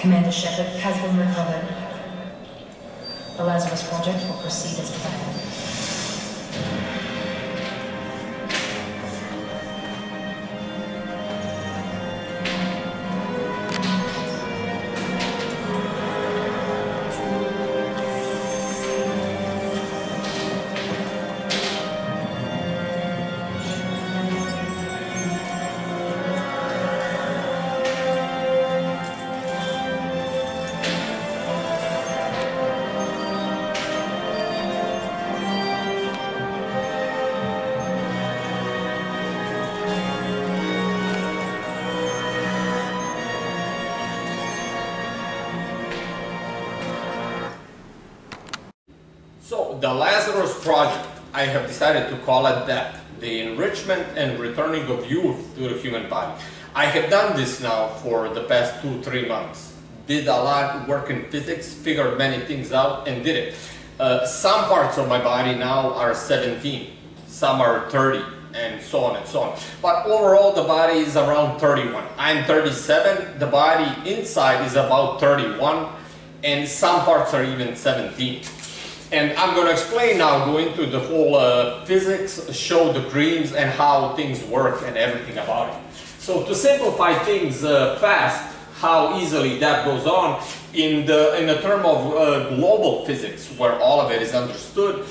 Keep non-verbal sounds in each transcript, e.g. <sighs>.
Commander Shepard has been recovered. The Lazarus Project will proceed as planned. And returning of youth to the human body. I have done this now for the past two, three months. Did a lot work in physics, figured many things out and did it. Uh, some parts of my body now are 17, some are 30 and so on and so on. But overall the body is around 31. I'm 37, the body inside is about 31 and some parts are even 17. And I'm going to explain now, go into the whole uh, physics, show the creams and how things work and everything about it. So to simplify things uh, fast, how easily that goes on in the, in the term of uh, global physics, where all of it is understood,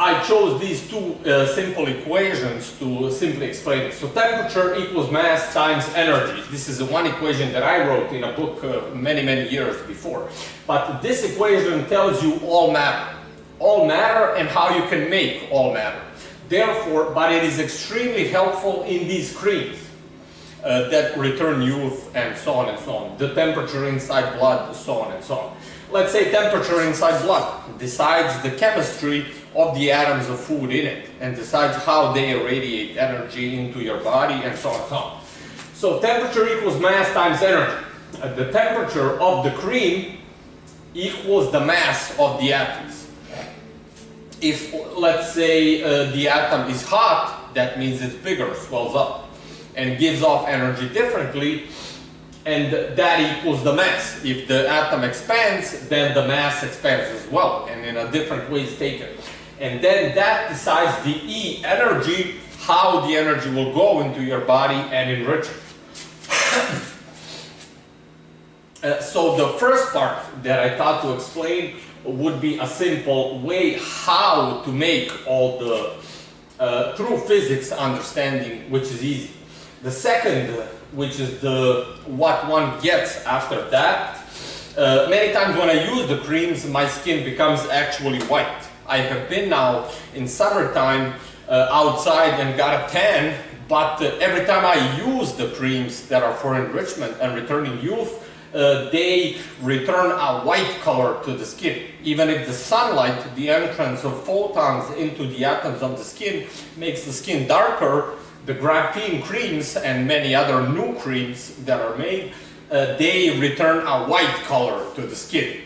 I chose these two uh, simple equations to simply explain it. So temperature equals mass times energy. This is the one equation that I wrote in a book uh, many, many years before. But this equation tells you all matter. All matter and how you can make all matter. Therefore, but it is extremely helpful in these creams uh, that return youth and so on and so on. The temperature inside blood, so on and so on. Let's say temperature inside blood decides the chemistry of the atoms of food in it and decides how they radiate energy into your body and so on and so on. So temperature equals mass times energy. Uh, the temperature of the cream equals the mass of the atoms. If, let's say, uh, the atom is hot, that means it's bigger, swells up, and gives off energy differently, and that equals the mass. If the atom expands, then the mass expands as well, and in a different way is taken. And then that decides the E energy, how the energy will go into your body and enrich it. <coughs> uh, so the first part that I thought to explain would be a simple way how to make all the uh, true physics understanding, which is easy. The second, which is the what one gets after that, uh, many times when I use the creams, my skin becomes actually white. I have been now in summertime uh, outside and got a tan, but uh, every time I use the creams that are for enrichment and returning youth, uh, they return a white color to the skin. Even if the sunlight, the entrance of photons into the atoms of the skin makes the skin darker, the graphene creams and many other new creams that are made, uh, they return a white color to the skin.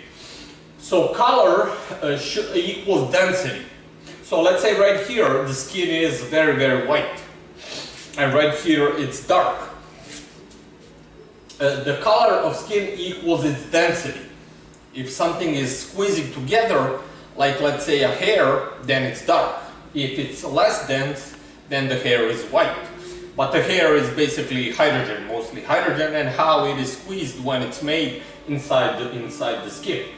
So color uh, equals density. So let's say right here the skin is very very white and right here it's dark. Uh, the color of skin equals its density. If something is squeezing together, like let's say a hair, then it's dark. If it's less dense, then the hair is white. But the hair is basically hydrogen, mostly hydrogen, and how it is squeezed when it's made inside the, inside the skin.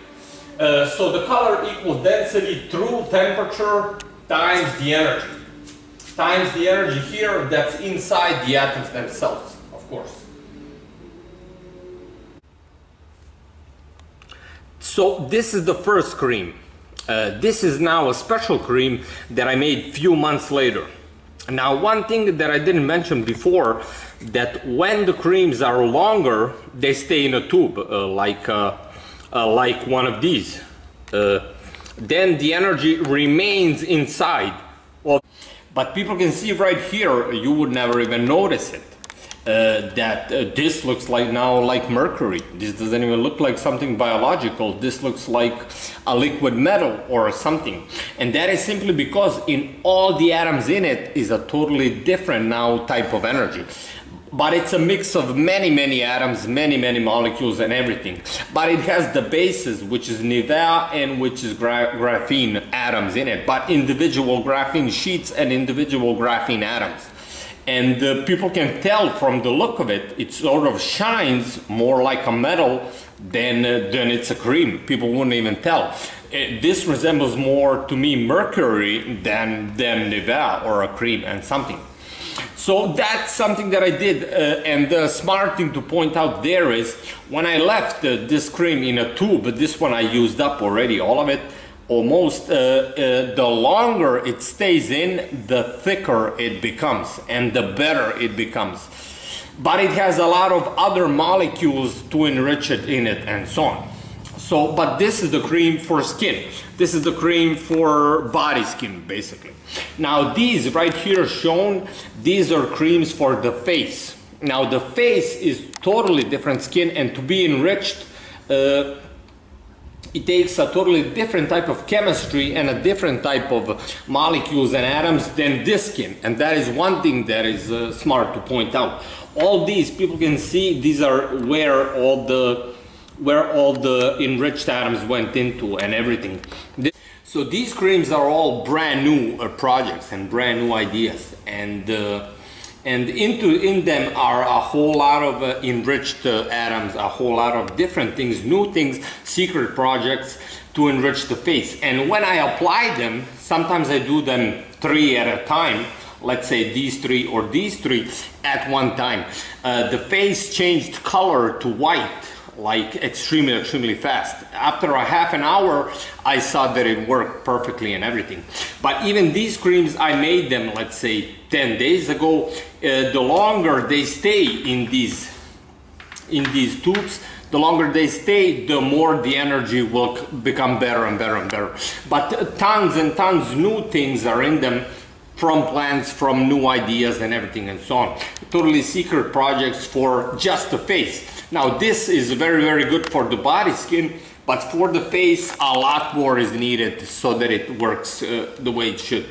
Uh, so the color equals density through temperature times the energy. Times the energy here that's inside the atoms themselves, of course. So this is the first cream. Uh, this is now a special cream that I made few months later. Now one thing that I didn't mention before that when the creams are longer they stay in a tube uh, like uh, uh, like one of these. Uh, then the energy remains inside. Of, but people can see right here, you would never even notice it. Uh, that uh, this looks like now like mercury. This doesn't even look like something biological. This looks like a liquid metal or something. And that is simply because in all the atoms in it is a totally different now type of energy. but it's a mix of many, many atoms, many, many molecules, and everything. But it has the bases, which is Nivea and which is gra- graphene atoms in it, but individual graphene sheets and individual graphene atoms. And uh, people can tell from the look of it, it sort of shines more like a metal than, uh, than it's a cream. People wouldn't even tell. Uh, this resembles more to me mercury than, than Nivea or a cream and something. So that's something that I did, uh, and the smart thing to point out there is when I left uh, this cream in a tube, this one I used up already, all of it, almost, uh, uh, the longer it stays in, the thicker it becomes, and the better it becomes. But it has a lot of other molecules to enrich it in it, and so on. So, but this is the cream for skin. This is the cream for body skin, basically. Now, these right here shown, these are creams for the face. Now, the face is totally different skin, and to be enriched, uh, it takes a totally different type of chemistry and a different type of molecules and atoms than this skin. And that is one thing that is uh, smart to point out. All these people can see these are where all the where all the enriched atoms went into and everything. So these creams are all brand new uh, projects and brand new ideas, and uh, and into in them are a whole lot of uh, enriched uh, atoms, a whole lot of different things, new things, secret projects to enrich the face. And when I apply them, sometimes I do them three at a time. Let's say these three or these three at one time. Uh, the face changed color to white like extremely, extremely fast. After a half an hour, I saw that it worked perfectly and everything. But even these creams, I made them, let's say, 10 days ago. Uh, the longer they stay in these, in these tubes, the longer they stay, the more the energy will become better and better and better. But tons and tons new things are in them from plants, from new ideas and everything and so on. Totally secret projects for just the face. Now this is very, very good for the body skin, but for the face, a lot more is needed so that it works uh, the way it should.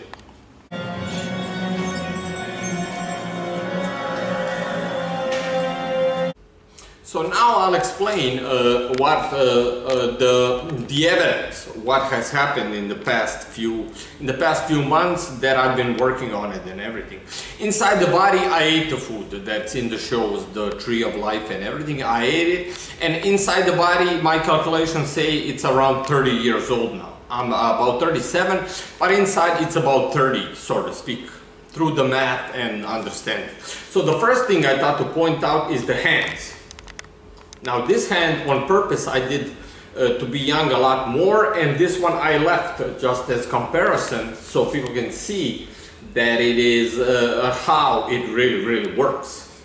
So now I'll explain uh, what uh, uh, the the evidence, what has happened in the past few in the past few months that I've been working on it and everything. Inside the body, I ate the food that's in the shows, the tree of life and everything. I ate it, and inside the body, my calculations say it's around 30 years old now. I'm about 37, but inside it's about 30, so to speak through the math and understanding. So the first thing I thought to point out is the hands. Now this hand on purpose I did uh, to be young a lot more and this one I left just as comparison so people can see that it is uh, how it really really works.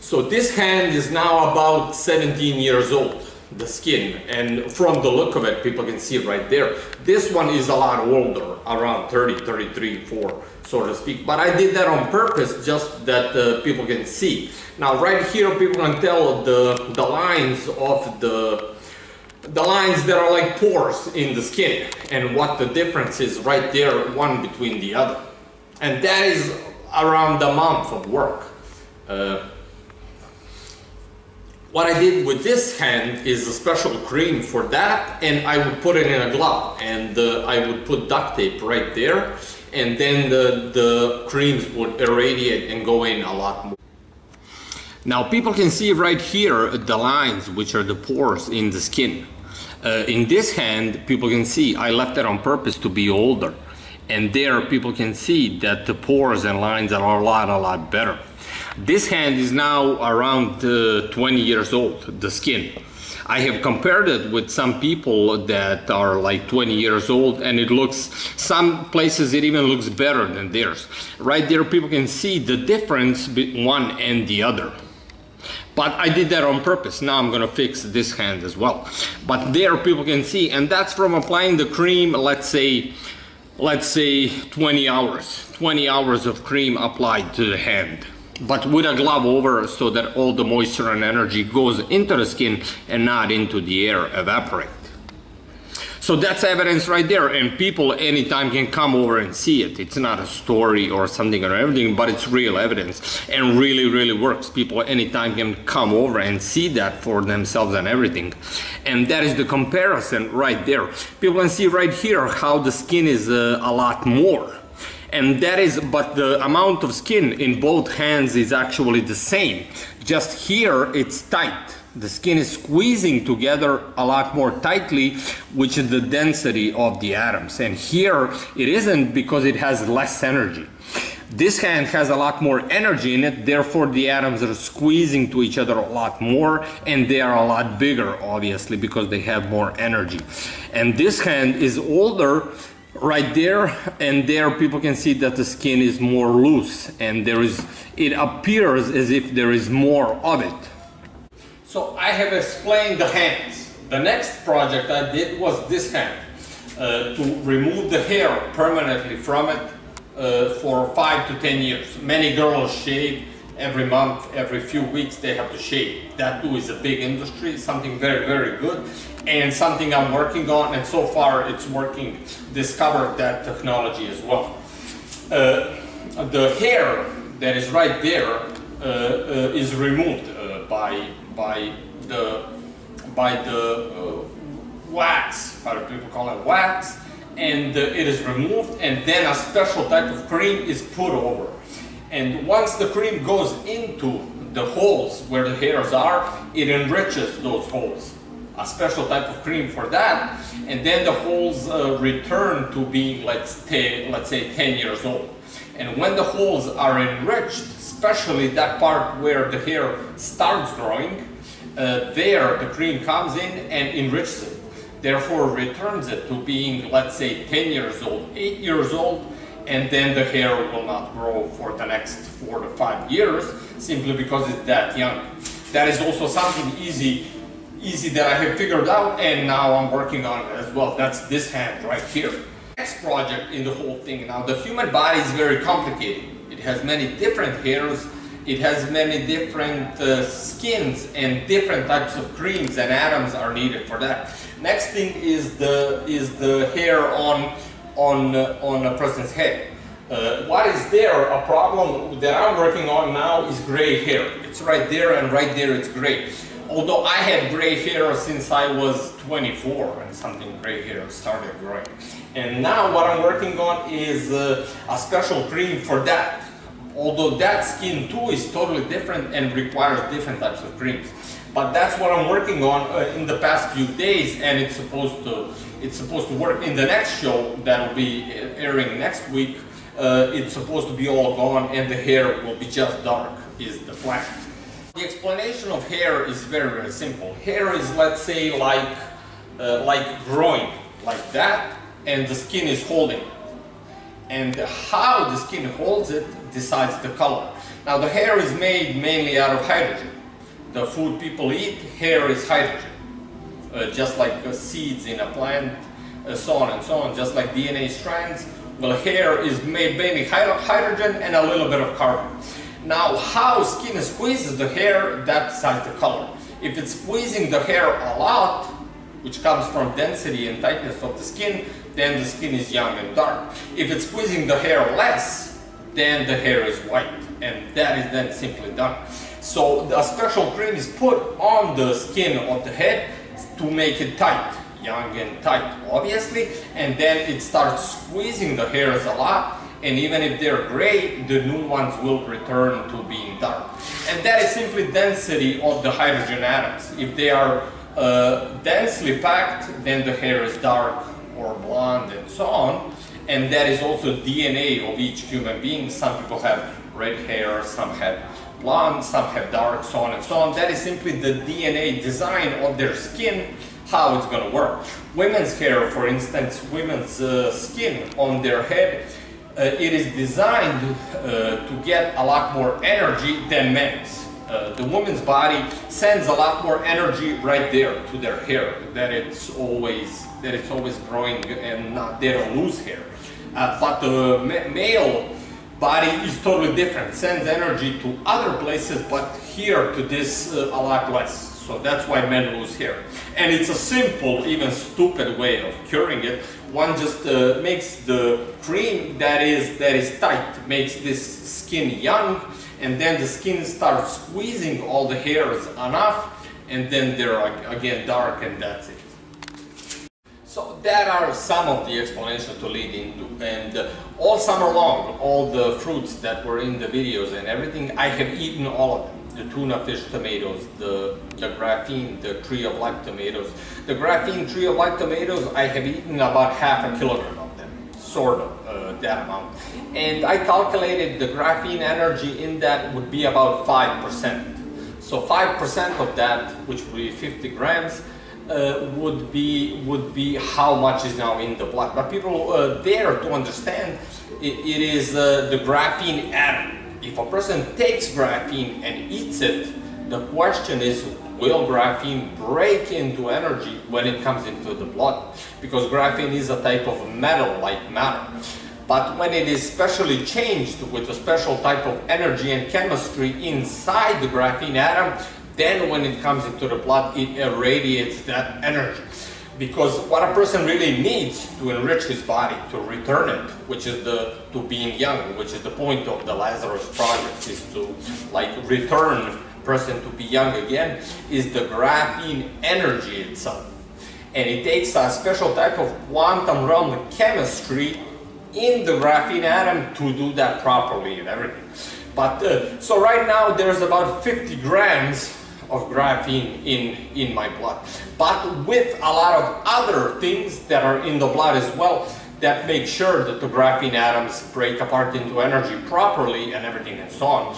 So this hand is now about 17 years old the skin and from the look of it people can see right there. This one is a lot older around 30 33 4 so to speak but i did that on purpose just that uh, people can see. Now right here people can tell the the lines of the the lines that are like pores in the skin and what the difference is right there one between the other. And that is around a month of work. Uh, what I did with this hand is a special cream for that and I would put it in a glove and uh, I would put duct tape right there and then the, the creams would irradiate and go in a lot more. Now people can see right here the lines which are the pores in the skin. Uh, in this hand people can see I left it on purpose to be older and there people can see that the pores and lines are a lot a lot better. This hand is now around uh, 20 years old, the skin. I have compared it with some people that are like 20 years old and it looks, some places it even looks better than theirs. Right there people can see the difference between one and the other. But I did that on purpose. Now I'm gonna fix this hand as well. But there people can see, and that's from applying the cream, let's say, let's say 20 hours. 20 hours of cream applied to the hand but with a glove over so that all the moisture and energy goes into the skin and not into the air evaporate. So that's evidence right there, and people anytime can come over and see it. It's not a story or something or everything, but it's real evidence and really, really works. People anytime can come over and see that for themselves and everything. And that is the comparison right there. People can see right here how the skin is uh, a lot more and that is but the amount of skin in both hands is actually the same. Just here it's tight. The skin is squeezing together a lot more tightly which is the density of the atoms. And here it isn't because it has less energy. This hand has a lot more energy in it therefore the atoms are squeezing to each other a lot more and they are a lot bigger obviously because they have more energy. And this hand is older right there and there people can see that the skin is more loose and there is it appears as if there is more of it. So i have explained the hands. The next project i did was this hand uh, to remove the hair permanently from it uh, for five to ten years. Many girls shave every month, every few weeks they have to shave. That too is a big industry, something very, very good and something I'm working on and so far it's working, discovered that technology as well. Uh, the hair that is right there uh, uh, is removed uh, by, by the, by the uh, wax, how people call it, wax, and it is removed and then a special type of cream is put over. And once the cream goes into the holes where the hairs are, it enriches those holes. A special type of cream for that, and then the holes uh, return to being, let's, let's say, 10 years old. And when the holes are enriched, especially that part where the hair starts growing, uh, there the cream comes in and enriches it. Therefore returns it to being, let's say, 10 years old, 8 years old, and then the hair will not grow for the next four to five years simply because it's that young. That is also something easy, easy that I have figured out and now I'm working on as well. That's this hand right here. Next project in the whole thing. Now the human body is very complicated. It has many different hairs, it has many different uh, skins and different types of creams and atoms are needed for that. Next thing is the, is the hair on on, uh, on a person's head. Uh, what is there, a problem that I'm working on now is gray hair. It's right there and right there it's gray. Although I had gray hair since I was 24 and something gray hair started growing. And now what I'm working on is uh, a special cream for that. Although that skin too is totally different and requires different types of creams. But that's what I'm working on uh, in the past few days and it's supposed to it's supposed to work in the next show that will be airing next week. Uh, it's supposed to be all gone and the hair will be just dark is the plan. The explanation of hair is very, very simple. Hair is, let's say, like, uh, like growing, like that, and the skin is holding. And how the skin holds it decides the color. Now the hair is made mainly out of hydrogen. The food people eat, hair is hydrogen. Uh, just like uh, seeds in a plant, uh, so on and so on, just like DNA strands. Well, hair is made mainly hydrogen and a little bit of carbon. Now, how skin squeezes the hair, that decides the color. If it's squeezing the hair a lot, which comes from density and tightness of the skin, then the skin is young and dark. If it's squeezing the hair less, then the hair is white, and that is then simply done. So a special cream is put on the skin of the head to make it tight, young and tight, obviously, and then it starts squeezing the hairs a lot, and even if they're gray, the new ones will return to being dark. And that is simply density of the hydrogen atoms. If they are uh, densely packed, then the hair is dark or blonde and so on. And that is also DNA of each human being. Some people have red hair, some have blonde, some have dark, so on and so on. That is simply the DNA design of their skin, how it's going to work. Women's hair, for instance, women's uh, skin on their head, it is designed uh, to get a lot more energy than men's. Uh, the woman's body sends a lot more energy right there to their hair, that it's always that it's always growing and not they don't lose hair. Uh, but the male body is totally different, sends energy to other places, but here to this uh, a lot less. So that's why men lose hair. And it's a simple, even stupid way of curing it. One just uh, makes the cream that is that is tight, makes this skin young, and then the skin starts squeezing all the hairs enough, and then they're again dark, and that's it. So that are some of the explanations to lead into and uh, all summer long all the fruits that were in the videos and everything I have eaten all of them the tuna fish tomatoes, the, the graphene, the tree of life tomatoes. The graphene tree of life tomatoes, I have eaten about half a kilogram of them, sort of uh, that amount. And I calculated the graphene energy in that would be about 5%. So 5% of that, which would be 50 grams, uh, would be would be how much is now in the blood. But people uh, there to understand it, it is uh, the graphene atom if a person takes graphene and eats it, the question is, will graphene break into energy when it comes into the blood? Because graphene is a type of metal-like matter. But when it is specially changed with a special type of energy and chemistry inside the graphene atom, then when it comes into the blood, it irradiates that energy because what a person really needs to enrich his body, to return it, which is the to being young, which is the point of the Lazarus project, is to like return person to be young again, is the graphene energy itself. And it takes a special type of quantum realm chemistry in the graphene atom to do that properly and everything. But uh, so right now there's about 50 grams of graphene in, in my blood. But with a lot of other things that are in the blood as well that make sure that the graphene atoms break apart into energy properly and everything and so on.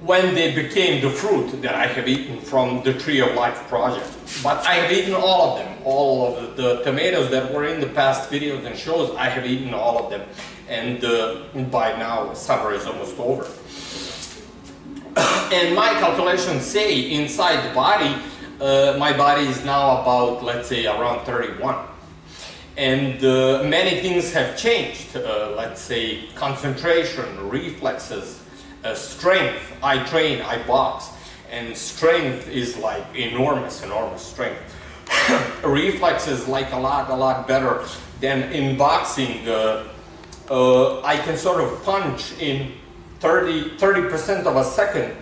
When they became the fruit that I have eaten from the Tree of Life project. But I have eaten all of them. All of the, tomatoes that were in the past videos and shows, I have eaten all of them. And uh, by now, summer is almost over <coughs> and my calculations say inside the body, uh, my body is now about, let's say, around 31. And uh, many things have changed, uh, let's say concentration, reflexes, uh, strength. I train, I box, and strength is like enormous, enormous strength. <coughs> reflexes like a lot, a lot better than in boxing. Uh, uh, I can sort of punch in 30, 30% of a second,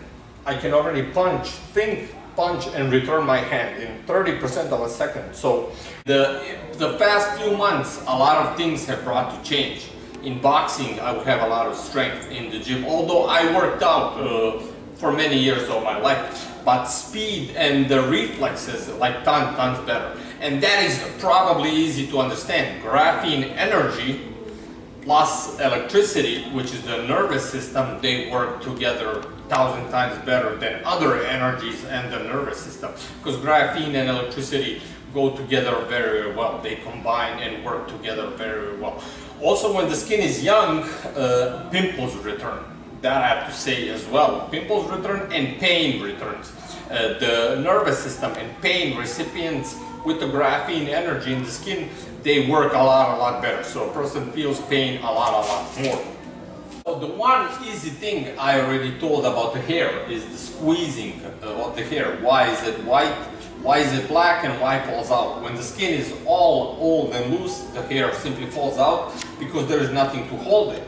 I can already punch, think, punch and return my hand in 30% of a second. So the, the past few months, a lot of things have brought to change. In boxing, I would have a lot of strength in the gym, although I worked out uh, for many years of my life. But speed and the reflexes, like tons, tons better. And that is probably easy to understand. Graphene energy plus electricity, which is the nervous system, they work together thousand times better than other energies and the nervous system. Because graphene and electricity go together very well. They combine and work together very well. Also, when the skin is young, uh, pimples return. That I have to say as well. Pimples return and pain returns. Uh, the nervous system and pain recipients with the graphene energy in the skin, they work a lot, a lot better. So a person feels pain a lot, a lot more. So the one easy thing I already told about the hair is the squeezing of the hair. Why is it white? Why is it black and why falls out? When the skin is all old and loose, the hair simply falls out because there is nothing to hold it.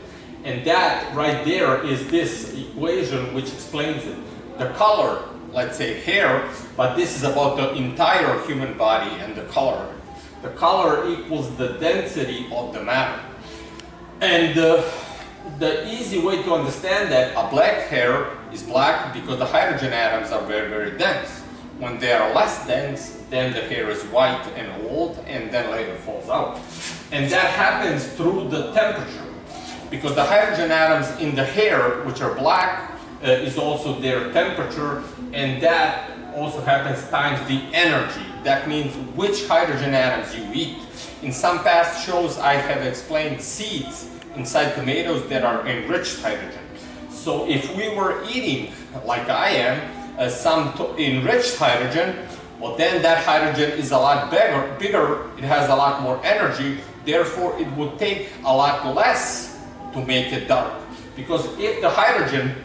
And that right there is this equation which explains it. The color let's say hair, but this is about the entire human body and the color. The color equals the density of the matter. And uh, the easy way to understand that a black hair is black because the hydrogen atoms are very, very dense. When they are less dense, then the hair is white and old and then later falls out. And that happens through the temperature because the hydrogen atoms in the hair, which are black, uh, is also their temperature and that also happens times the energy. That means which hydrogen atoms you eat. In some past shows I have explained seeds inside tomatoes that are enriched hydrogen. So if we were eating, like I am, uh, some enriched hydrogen, well then that hydrogen is a lot bigger, bigger, it has a lot more energy, therefore it would take a lot less to make it dark. Because if the hydrogen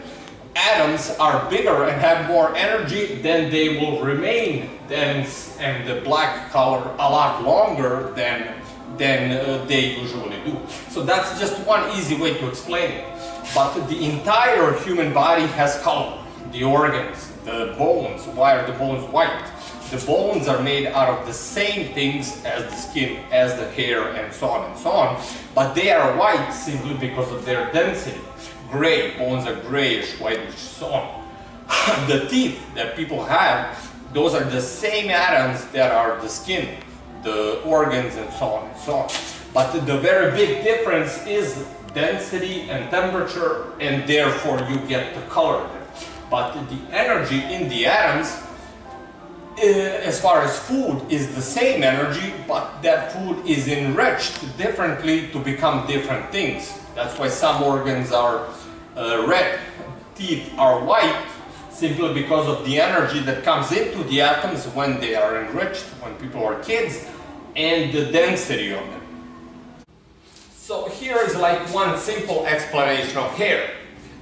atoms are bigger and have more energy, then they will remain dense and the black color a lot longer than than uh, they usually do. So that's just one easy way to explain it. But the entire human body has color. The organs, the bones, why are the bones white? The bones are made out of the same things as the skin, as the hair, and so on and so on. But they are white simply because of their density. Gray, bones are grayish, whitish, so on. <laughs> the teeth that people have, those are the same atoms that are the skin, the organs, and so on and so on. But the very big difference is density and temperature, and therefore you get the color there. But the energy in the atoms uh, as far as food is the same energy, but that food is enriched differently to become different things. That's why some organs are uh, red, teeth are white, simply because of the energy that comes into the atoms when they are enriched, when people are kids, and the density of them. So here is like one simple explanation of hair.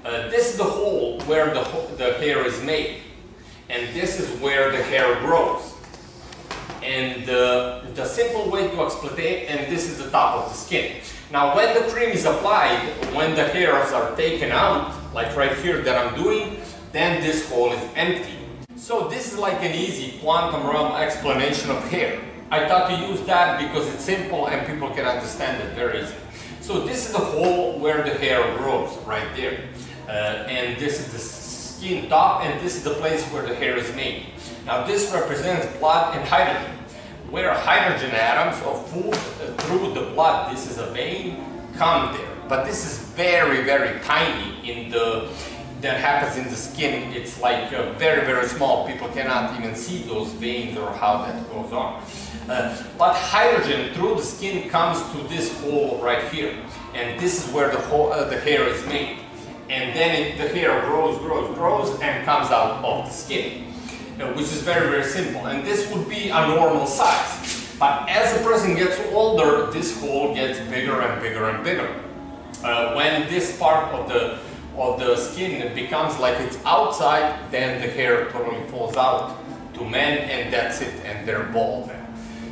Uh, this is the hole where the, the hair is made and this is where the hair grows. And uh, the simple way to explain and this is the top of the skin. Now when the cream is applied, when the hairs are taken out, like right here that I'm doing, then this hole is empty. So this is like an easy quantum realm explanation of hair. I thought to use that because it's simple and people can understand it very easily. So this is the hole where the hair grows, right there. Uh, and this is the skin top and this is the place where the hair is made. Now this represents blood and hydrogen. Where hydrogen atoms of food through the blood, this is a vein, come there. But this is very, very tiny in the that happens in the skin. It's like uh, very, very small. People cannot even see those veins or how that goes on. Uh, but hydrogen through the skin comes to this hole right here. And this is where the, whole, uh, the hair is made and then it, the hair grows, grows, grows, and comes out of the skin, uh, which is very, very simple. And this would be a normal size. But as the person gets older, this hole gets bigger and bigger and bigger. Uh, when this part of the of the skin becomes like it's outside, then the hair totally falls out to men, and that's it, and they're bald.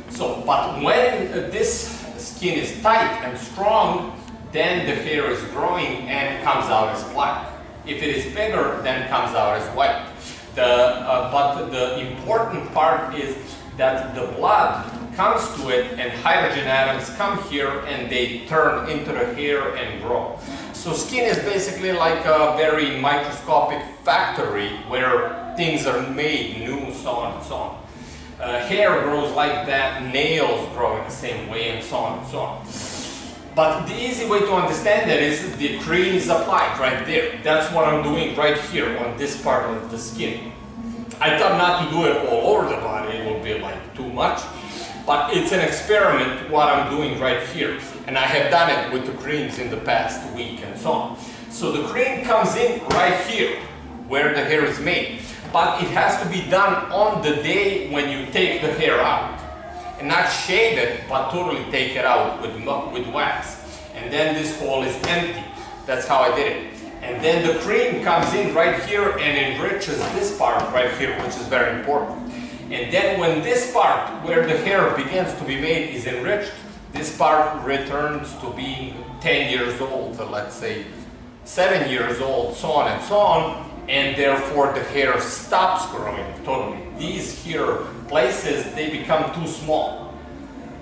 So, but when uh, this skin is tight and strong, then the hair is growing and comes out as black. If it is bigger, then comes out as white. The, uh, but the important part is that the blood comes to it and hydrogen atoms come here and they turn into the hair and grow. So skin is basically like a very microscopic factory where things are made new, so on and so on. Uh, hair grows like that, nails grow in the same way and so on and so on. But the easy way to understand that is the cream is applied right there. That's what I'm doing right here on this part of the skin. I thought not to do it all over the body, it will be like too much. But it's an experiment what I'm doing right here. And I have done it with the creams in the past week and so on. So the cream comes in right here, where the hair is made. But it has to be done on the day when you take the hair out not shave it, but totally take it out with, with wax. And then this hole is empty. That's how I did it. And then the cream comes in right here and enriches this part right here, which is very important. And then when this part, where the hair begins to be made, is enriched, this part returns to being 10 years old, let's say 7 years old, so on and so on, and therefore the hair stops growing totally. These here places, they become too small.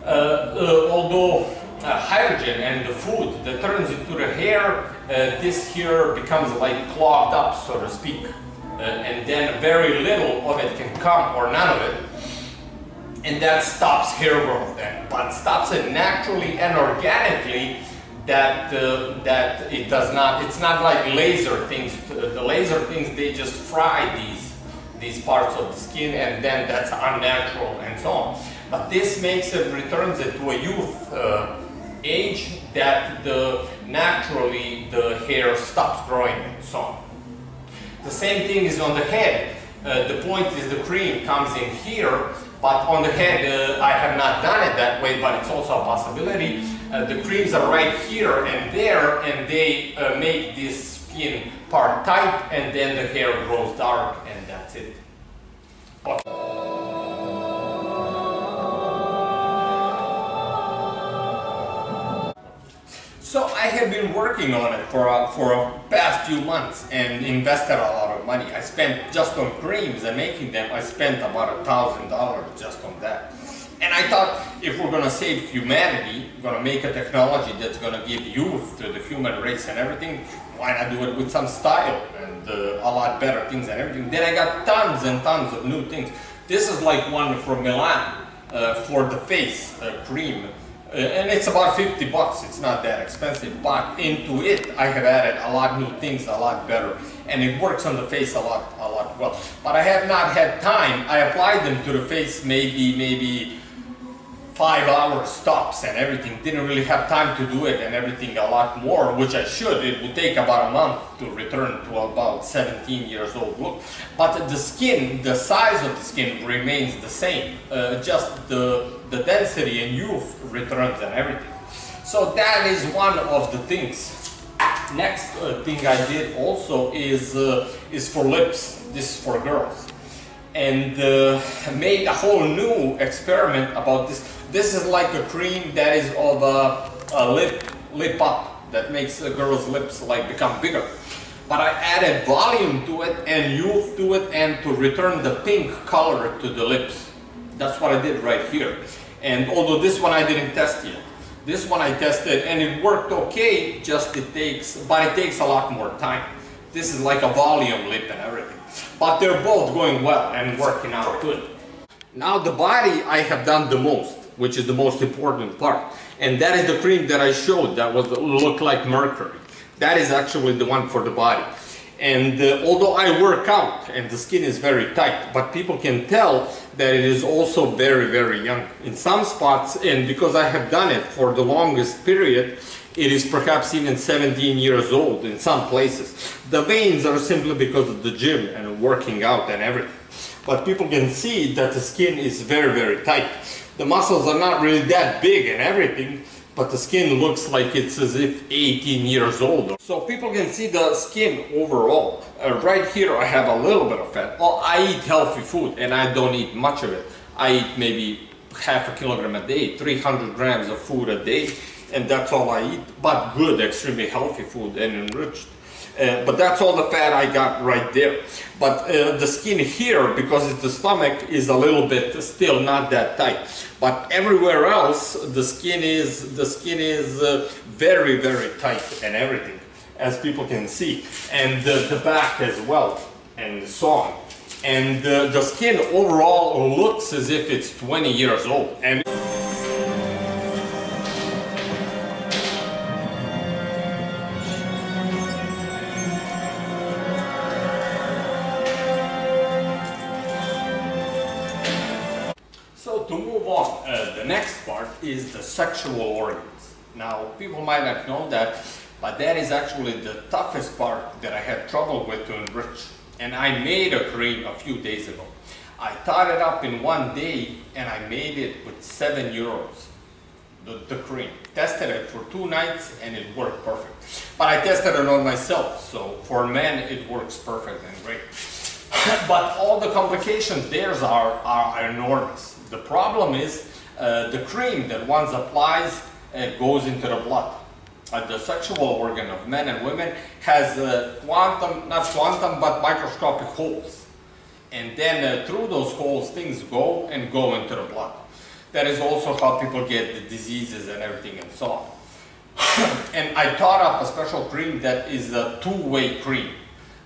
Uh, uh, although uh, hydrogen and the food that turns into the hair, uh, this here becomes like clogged up, so to speak. Uh, and then very little of it can come, or none of it. And that stops hair growth then, but stops it naturally and organically that uh, that it does not. It's not like laser things. The laser things they just fry these these parts of the skin, and then that's unnatural and so on. But this makes it returns it to a youth uh, age that the naturally the hair stops growing and so on. The same thing is on the head. Uh, the point is the cream comes in here, but on the head uh, I have not done it that way, but it's also a possibility. Uh, the creams are right here and there, and they uh, make this skin part tight and then the hair grows dark and that's it. So I have been working on it for a, for a past few months and invested a lot of money. I spent just on creams and making them, I spent about a thousand dollars just on that. And I thought if we're gonna save humanity, gonna make a technology that's gonna give youth to the human race and everything, why not do it with some style and uh, a lot better things and everything. Then I got tons and tons of new things. This is like one from Milan uh, for the face uh, cream Uh, and it's about 50 bucks, it's not that expensive, but into it I have added a lot new things, a lot better, and it works on the face a lot, a lot well. But I have not had time, I applied them to the face maybe, maybe five hours stops and everything. Didn't really have time to do it and everything a lot more, which I should. It would take about a month to return to about 17 years old look. But the skin, the size of the skin remains the same. Uh, just the, the density and youth returns and everything. So that is one of the things. Next uh, thing I did also is, uh, is for lips. This is for girls and uh, made a whole new experiment about this. This is like a cream that is of a, a lip, lip up that makes a girl's lips like become bigger. But I added volume to it and youth to it and to return the pink color to the lips. That's what I did right here. And although this one I didn't test yet. This one I tested and it worked okay, just it takes, but it takes a lot more time. This is like a volume lip and everything. But they're both going well and working out good. Now the body I have done the most, which is the most important part. And that is the cream that I showed that was look like mercury. That is actually the one for the body. And uh, although I work out and the skin is very tight, but people can tell that it is also very, very young. In some spots, and because I have done it for the longest period, it is perhaps even 17 years old in some places. The veins are simply because of the gym and working out and everything. But people can see that the skin is very, very tight. The muscles are not really that big and everything, but the skin looks like it's as if 18 years old. So people can see the skin overall. Uh, right here I have a little bit of fat. Well, I eat healthy food and I don't eat much of it. I eat maybe half a kilogram a day, 300 grams of food a day, and that's all I eat. But good, extremely healthy food and enriched. Uh, but that's all the fat I got right there. But uh, the skin here, because it's the stomach, is a little bit still not that tight. But everywhere else, the skin is the skin is uh, very very tight and everything, as people can see, and the back as well, and so on. And uh, the skin overall looks as if it's 20 years old. And sexual organs. Now, people might not know that, but that is actually the toughest part that I had trouble with to enrich. And I made a cream a few days ago. I thought it up in one day and I made it with seven euros. The, the cream. Tested it for two nights and it worked perfect. But I tested it on myself, so for men it works perfect and great. <laughs> but all the complications there are, are enormous. The problem is uh, the cream that one applies uh, goes into the blood. Uh, the sexual organ of men and women has quantum, not quantum, but microscopic holes. And then uh, through those holes, things go and go into the blood. That is also how people get the diseases and everything and so on. <coughs> and I thought up a special cream that is a two-way cream.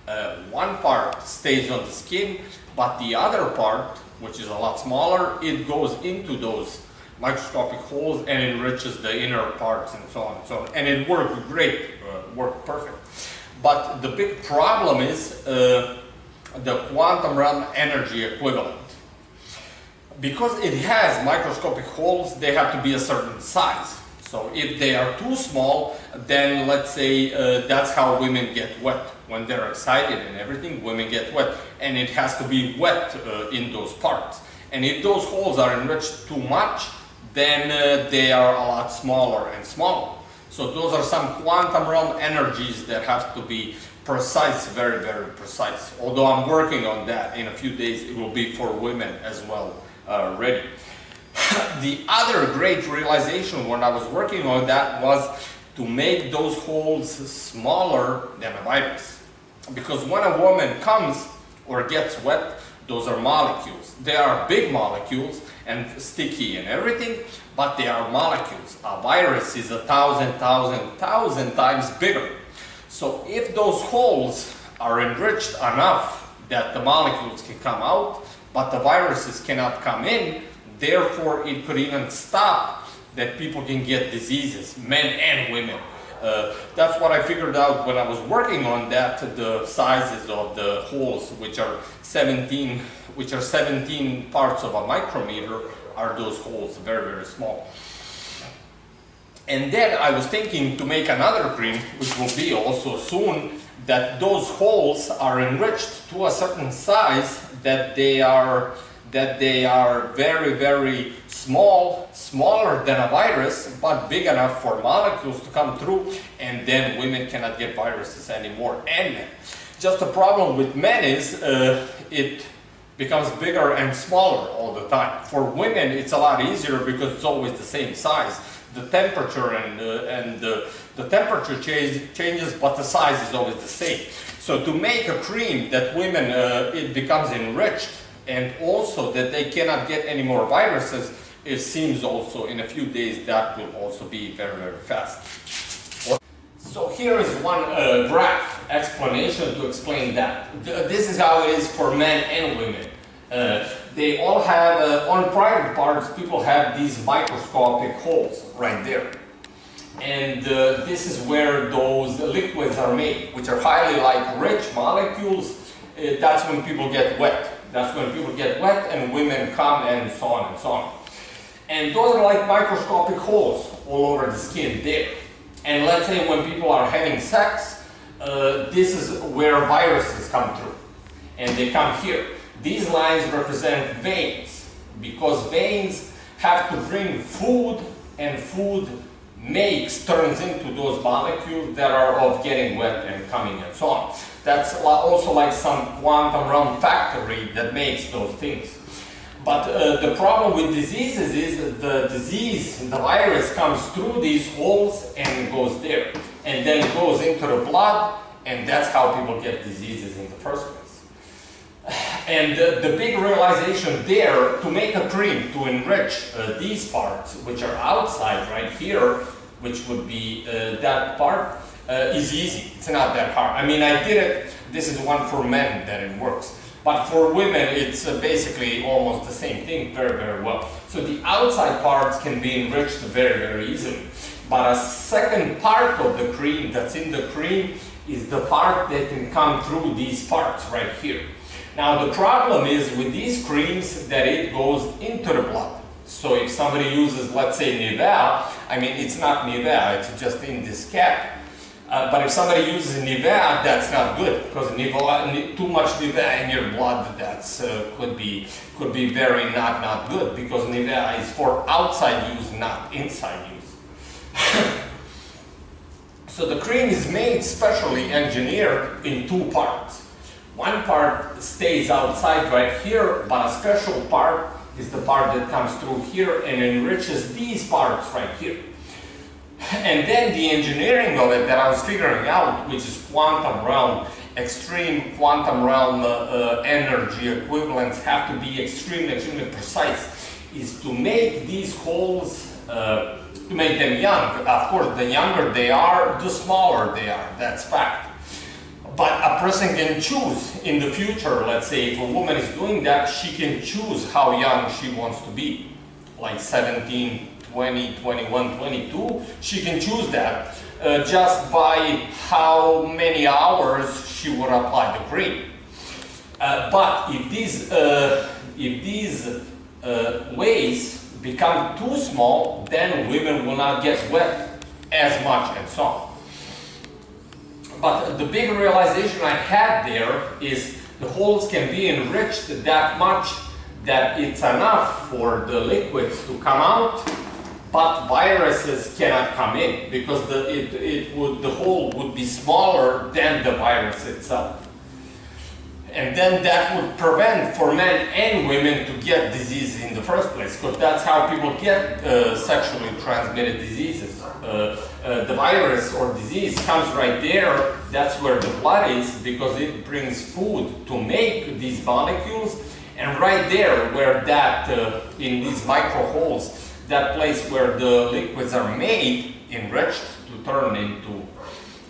Uh, one part stays on the skin, but the other part which is a lot smaller, it goes into those microscopic holes and enriches the inner parts and so on and so on. And it worked great, uh, worked perfect. But the big problem is uh, the quantum realm energy equivalent. Because it has microscopic holes, they have to be a certain size. So if they are too small, then let's say uh, that's how women get wet when they're excited and everything, women get wet. And it has to be wet uh, in those parts. And if those holes are enriched too much, then uh, they are a lot smaller and smaller. So those are some quantum realm energies that have to be precise, very, very precise. Although I'm working on that in a few days, it will be for women as well uh, ready. <laughs> the other great realization when I was working on that was to make those holes smaller than a virus. Because when a woman comes or gets wet, those are molecules. They are big molecules and sticky and everything, but they are molecules. A virus is a thousand, thousand, thousand times bigger. So if those holes are enriched enough that the molecules can come out, but the viruses cannot come in, therefore it could even stop that people can get diseases, men and women. Uh, that's what I figured out when I was working on that, the sizes of the holes, which are 17, which are 17 parts of a micrometer, are those holes, very, very small. And then I was thinking to make another cream, which will be also soon, that those holes are enriched to a certain size that they are that they are very, very small, smaller than a virus, but big enough for molecules to come through, and then women cannot get viruses anymore, and. Just the problem with men is uh, it becomes bigger and smaller all the time. For women, it's a lot easier because it's always the same size. The temperature and, uh, and uh, the temperature change, changes, but the size is always the same. So to make a cream that women, uh, it becomes enriched and also that they cannot get any more viruses, it seems also in a few days that will also be very, very fast. So here is one uh, graph explanation to explain that. This is how it is for men and women. Uh, they all have, uh, on private parts, people have these microscopic holes right there. And uh, this is where those liquids are made, which are highly like rich molecules. Uh, that's when people get wet. That's when people get wet and women come and so on and so on. And those are like microscopic holes all over the skin there. And let's say when people are having sex, uh, this is where viruses come through. And they come here. These lines represent veins because veins have to bring food and food makes, turns into those molecules that are of getting wet and coming and so on. That's also like some quantum realm factory that makes those things. But uh, the problem with diseases is that the disease, the virus comes through these holes and goes there. And then goes into the blood, and that's how people get diseases in the first place. <sighs> And uh, the big realization there, to make a cream, to enrich uh, these parts, which are outside right here, which would be uh, that part, uh, is easy. It's not that hard. I mean, I did it. This is one for men that it works. But for women, it's uh, basically almost the same thing very, very well. So the outside parts can be enriched very, very easily. But a second part of the cream that's in the cream is the part that can come through these parts right here. Now the problem is with these creams that it goes into the blood. So if somebody uses, let's say Nivea, I mean it's not Nivea, it's just in this cap. Uh, but if somebody uses Nivea, that's not good because Nivea, too much Nivea in your blood that's uh, could be could be very not not good because Nivea is for outside use, not inside use. <laughs> so the cream is made specially engineered in two parts. One part stays outside right here, but a special part is the part that comes through here and enriches these parts right here. <laughs> And then the engineering of it that I was figuring out, which is quantum realm, extreme quantum realm uh, uh, energy equivalents have to be extremely, extremely precise, is to make these holes, uh, to make them young. Of course, the younger they are, the smaller they are, that's fact. But a person can choose in the future, let's say if a woman is doing that, she can choose how young she wants to be, like 17, 20, 21, 22, she can choose that uh, just by how many hours she would apply the cream. Uh, but if these, uh, if these uh, ways become too small, then women will not get wet as much and so on. But the big realization I had there is the holes can be enriched that much that it's enough for the liquids to come out but viruses cannot come in because the, it, it would, the hole would be smaller than the virus itself. And then that would prevent for men and women to get diseases in the first place, because that's how people get uh, sexually transmitted diseases. Uh, uh, the virus or disease comes right there, that's where the blood is, because it brings food to make these molecules. And right there, where that, uh, in these micro holes, that place where the liquids are made, enriched to turn into,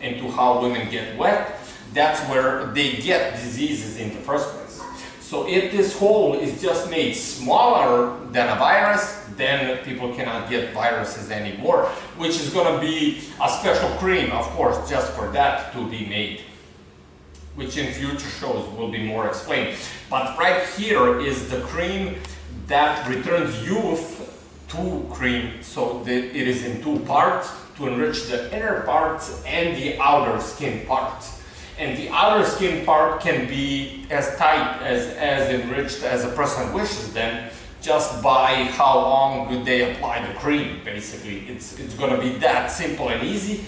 into how women get wet, that's where they get diseases in the first place. So if this hole is just made smaller than a virus, then people cannot get viruses anymore, which is going to be a special cream, of course, just for that to be made, which in future shows will be more explained. But right here is the cream that returns youth to cream, so that it is in two parts to enrich the inner parts and the outer skin parts. And the outer skin part can be as tight as, as enriched as a person wishes then just by how long they apply the cream basically. It's, it's to be that simple and easy.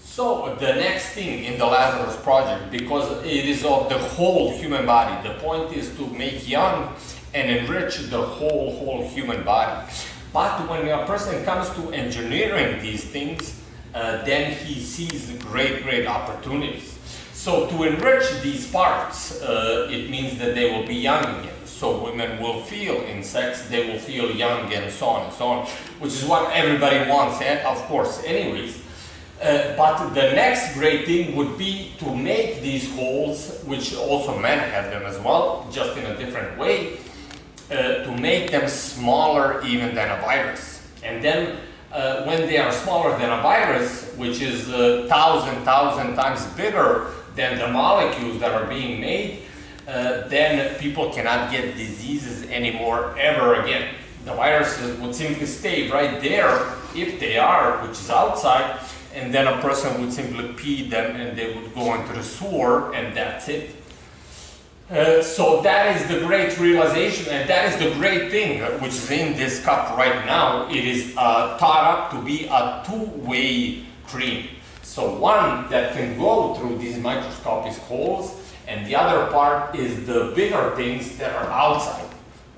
So the next thing in the Lazarus project because it is of the whole human body the point is to make young and enrich the whole whole human body but when a person comes to engineering these things uh, then he sees great, great opportunities. So to enrich these parts, uh, it means that they will be young again. So women will feel in sex, they will feel young and so on and so on, which is what everybody wants, and of course, anyways. Uh, but the next great thing would be to make these holes, which also men have them as well, just in a different way, uh, to make them smaller even than a virus. And then uh, when they are smaller than a virus, which is a thousand, thousand times bigger than the molecules that are being made, uh, then people cannot get diseases anymore ever again. The viruses would simply stay right there if they are, which is outside, and then a person would simply pee them and they would go into the sewer and that's it. Uh, so that is the great realization and that is the great thing which is in this cup right now. It is uh, taught up to be a two-way cream. So one that can go through these microscopic holes and the other part is the bigger things that are outside,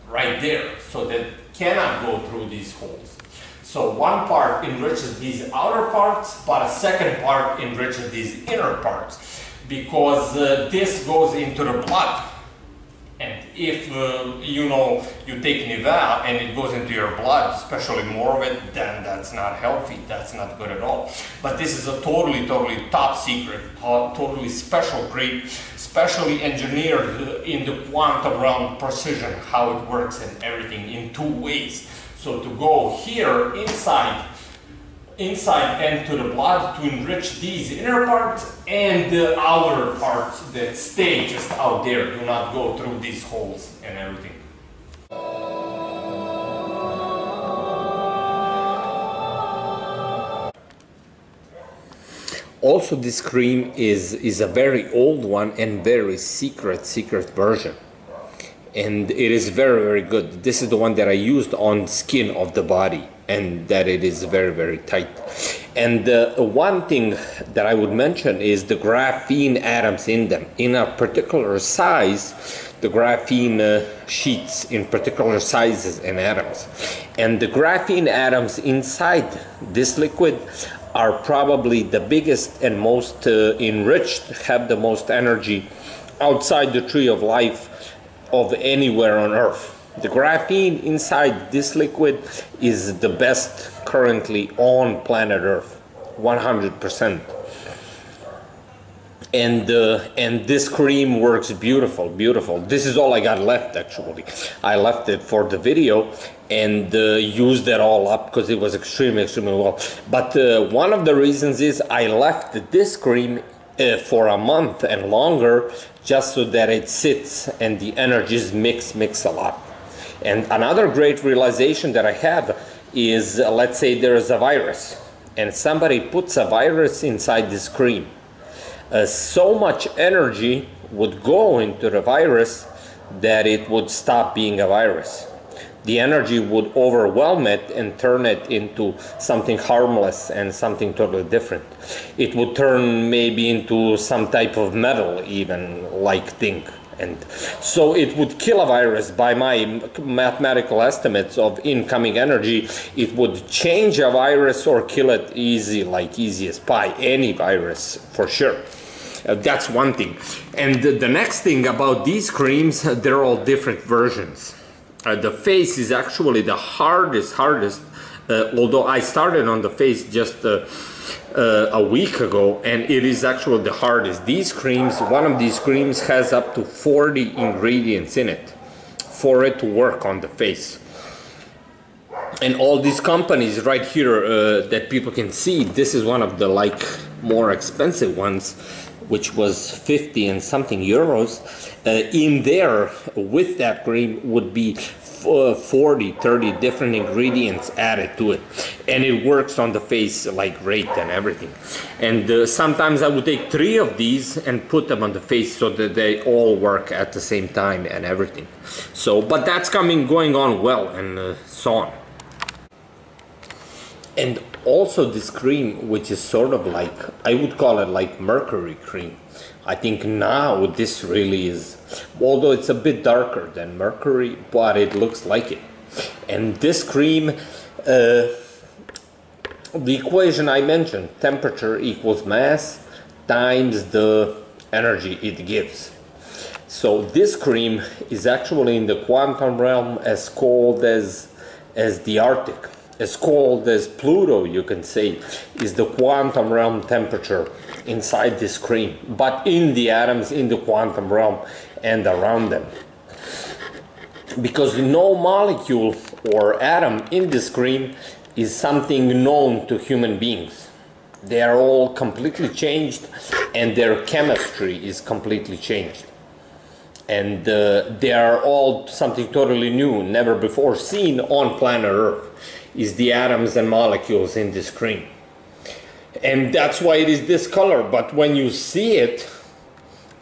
right there, so that cannot go through these holes. So one part enriches these outer parts, but a second part enriches these inner parts because uh, this goes into the blood. And if, uh, you know, you take Nivea and it goes into your blood, especially more of it, then that's not healthy. That's not good at all. But this is a totally, totally top secret, totally special grade, specially engineered uh, in the quantum realm precision, how it works and everything in two ways. So to go here inside inside and to the blood to enrich these inner parts and the outer parts that stay just out there, do not go through these holes and everything. Also this cream is, is a very old one and very secret, secret version. And it is very very good. This is the one that i used on skin of the body and that it is very very tight. And uh, one thing that i would mention is the graphene atoms in them. In a particular size the graphene uh, sheets in particular sizes and atoms. And the graphene atoms inside this liquid are probably the biggest and most uh, enriched have the most energy outside the tree of life of anywhere on earth. The graphene inside this liquid is the best currently on planet Earth, 100%. And uh, and this cream works beautiful, beautiful. This is all I got left actually. I left it for the video and uh, used it all up because it was extremely, extremely well. But uh, one of the reasons is I left this cream uh, for a month and longer just so that it sits and the energies mix mix a lot and another great realization that i have is uh, let's say there is a virus and somebody puts a virus inside this cream uh, so much energy would go into the virus that it would stop being a virus The energy would overwhelm it and turn it into something harmless and something totally different. It would turn maybe into some type of metal, even like thing. And so it would kill a virus by my mathematical estimates of incoming energy. It would change a virus or kill it easy, like easy as pie, any virus for sure. Uh, that's one thing. And the, the next thing about these creams, uh, they're all different versions. Uh, the face is actually the hardest, hardest. Uh, although I started on the face just uh, a week ago, and it is actually the hardest. These creams, one of these creams has up to 40 ingredients in it for it to work on the face. And all these companies right here uh, that people can see, this is one of the like more expensive ones, which was 50 and something euros. Uh, in there, with that cream, would be uh, 40 30 different ingredients added to it. And it works on the face like great and everything. And uh, sometimes i would take three of these and put them on the face so that they all work at the same time and everything. So but that's coming going on well and uh, so on. And also this cream which is sort of like i would call it like mercury cream i think now this really is although it's a bit darker than mercury but it looks like it. And this cream uh, the equation i mentioned temperature equals mass times the energy it gives. So this cream is actually in the quantum realm as cold as as the arctic. As cold as Pluto, you can say, is the quantum realm temperature inside this screen, but in the atoms in the quantum realm and around them. Because no molecule or atom in this screen is something known to human beings. They are all completely changed and their chemistry is completely changed. And uh, they are all something totally new, never before seen on planet Earth is the atoms and molecules in this cream. And that's why it is this color, but when you see it,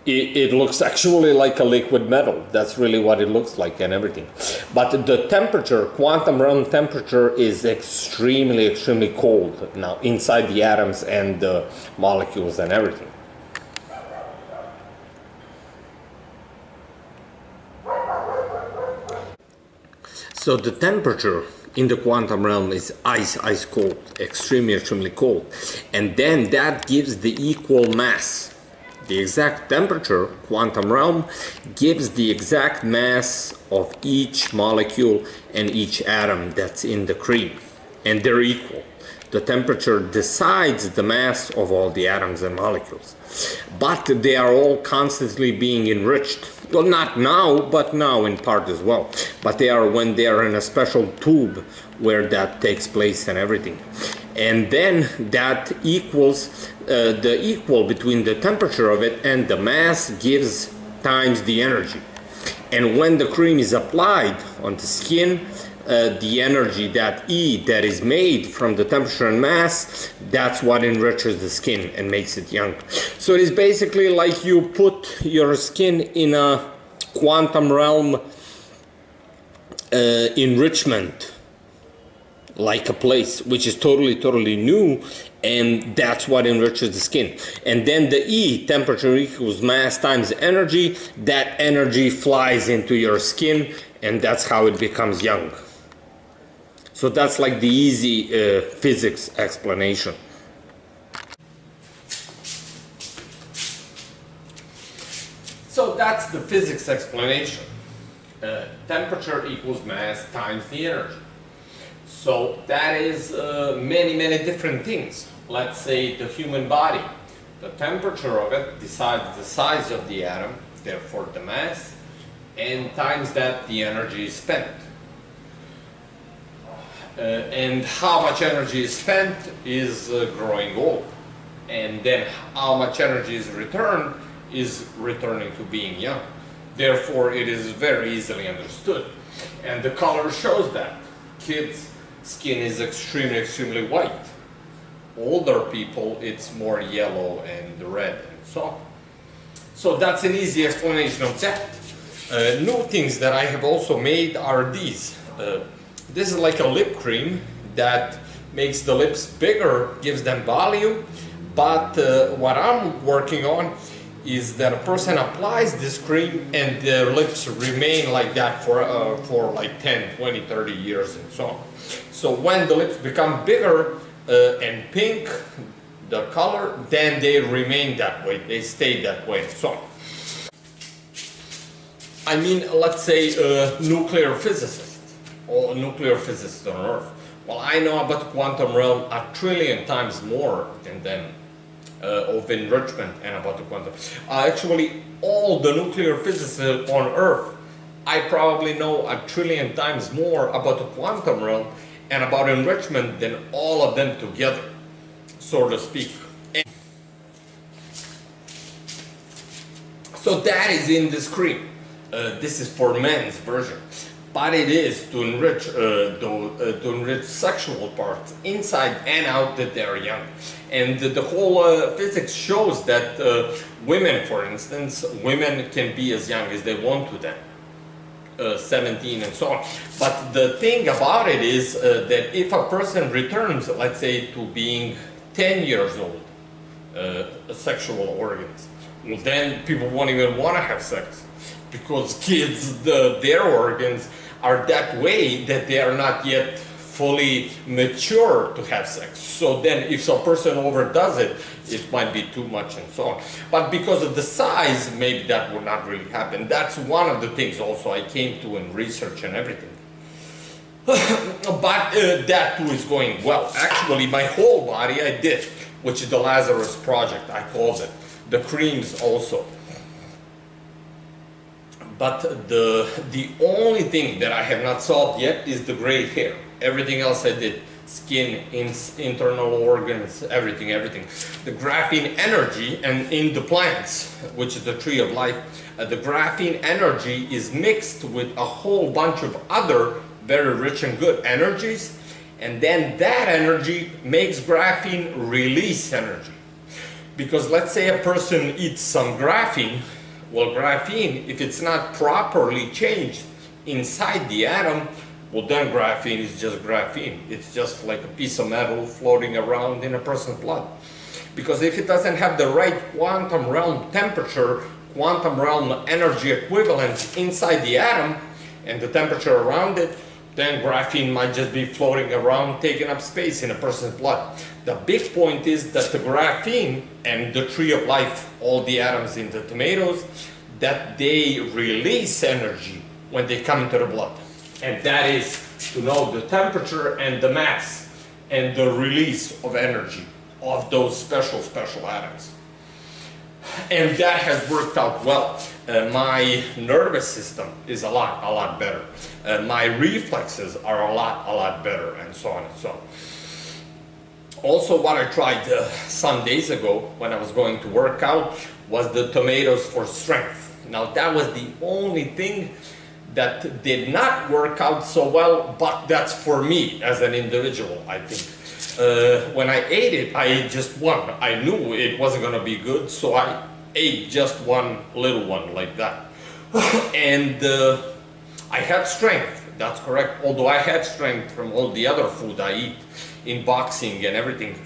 it, it, looks actually like a liquid metal. That's really what it looks like and everything. But the temperature, quantum realm temperature, is extremely, extremely cold now inside the atoms and the molecules and everything. So the temperature in the quantum realm is ice, ice cold, extremely, extremely cold. And then that gives the equal mass. The exact temperature, quantum realm, gives the exact mass of each molecule and each atom that's in the cream. And they're equal. The temperature decides the mass of all the atoms and molecules. But they are all constantly being enriched. Well not now but now in part as well. But they are when they are in a special tube where that takes place and everything. And then that equals uh, the equal between the temperature of it and the mass gives times the energy. And when the cream is applied on the skin uh, the energy that E that is made from the temperature and mass, that's what enriches the skin and makes it young. So it is basically like you put your skin in a quantum realm uh, enrichment like a place which is totally totally new and that's what enriches the skin and then the e temperature equals mass times energy that energy flies into your skin and that's how it becomes young so that's like the easy uh, physics explanation. So that's the physics explanation. Uh, temperature equals mass times the energy. So that is uh, many, many different things. Let's say the human body. The temperature of it decides the size of the atom, therefore the mass, and times that the energy is spent. Uh, and how much energy is spent is uh, growing old. And then how much energy is returned is returning to being young. Therefore, it is very easily understood. And the color shows that. Kids' skin is extremely, extremely white. Older people, it's more yellow and red and so on. So that's an easy explanation of that. Uh, new things that I have also made are these. Uh, this is like a lip cream that makes the lips bigger, gives them volume. But uh, what I'm working on is that a person applies this cream and their lips remain like that for, uh, for like 10, 20, 30 years and so on. So when the lips become bigger uh, and pink, the color, then they remain that way, they stay that way and so on. I mean, let's say a nuclear physicist or a nuclear physicist on Earth. Well, I know about quantum realm a trillion times more than them uh, of enrichment and about the quantum. Uh, actually, all the nuclear physicists on Earth, I probably know a trillion times more about the quantum realm and about enrichment than all of them together, so to speak. And so that is in the cream. Uh, this is for men's version but it is to enrich uh, the, uh, to enrich sexual parts inside and out that they're young. And the, the whole uh, physics shows that uh, women for instance women can be as young as they want to them uh, 17 and so on. But the thing about it is uh, that if a person returns let's say to being 10 years old sexual organs well then people won't even want to have sex because kids the, their organs are that way that they are not yet fully mature to have sex. So then if a person overdoes it, it might be too much and so on. But because of the size, maybe that would not really happen. That's one of the things also I came to in research and everything. <laughs> but uh, that too is going well. Actually, my whole body I did, which is the Lazarus Project, I call it. The creams also. But the, the only thing that I have not solved yet is the gray hair. Everything else I did. Skin, in, internal organs, everything, everything. The graphene energy, and in the plants, which is the tree of life, uh, the graphene energy is mixed with a whole bunch of other very rich and good energies, and then that energy makes graphene release energy. Because let's say a person eats some graphene, well, graphene, if it's not properly changed inside the atom, well then graphene is just graphene. It's just like a piece of metal floating around in a person's blood. Because if it doesn't have the right quantum realm temperature, quantum realm energy equivalent inside the atom, and the temperature around it, then graphene might just be floating around taking up space in a person's blood. The big point is that the graphene and the tree of life, all the atoms in the tomatoes, that they release energy when they come into the blood. And that is to know the temperature and the mass and the release of energy of those special, special atoms. And that has worked out well. Uh, my nervous system is a lot, a lot better. Uh, my reflexes are a lot, a lot better, and so on and so on also what I tried uh, some days ago when I was going to work out was the tomatoes for strength. Now that was the only thing that did not work out so well, but that's for me as an individual, I think. Uh, when I ate it, I just one. I knew it wasn't going to be good, so I ate just one little one like that. and uh, I had strength, that's correct. Although I had strength from all the other food I eat in boxing and everything.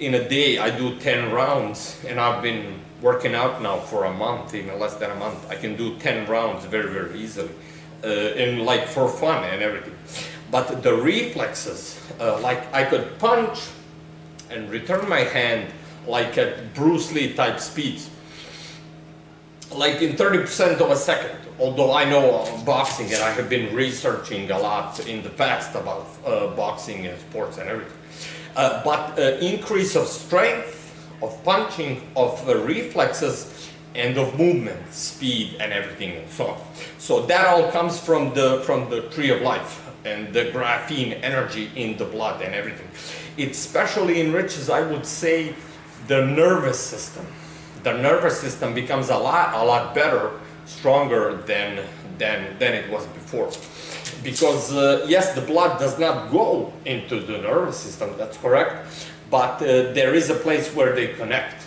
In a day, I do 10 rounds, and I've been working out now for a month, even less than a month. I can do 10 rounds very, very easily, uh, and like for fun and everything. But the reflexes, uh, like I could punch and return my hand like at Bruce Lee type speeds, like in 30% of a second. Although I know uh, boxing and I have been researching a lot in the past about uh, boxing and sports and everything. Uh, but uh, increase of strength, of punching, of uh, reflexes, and of movement, speed, and everything and so on. So that all comes from the from the tree of life and the graphene energy in the blood and everything. It especially enriches, I would say, the nervous system. The nervous system becomes a lot, a lot better, stronger than than than it was before because uh, yes, the blood does not go into the nervous system, that's correct, but uh, there is a place where they connect.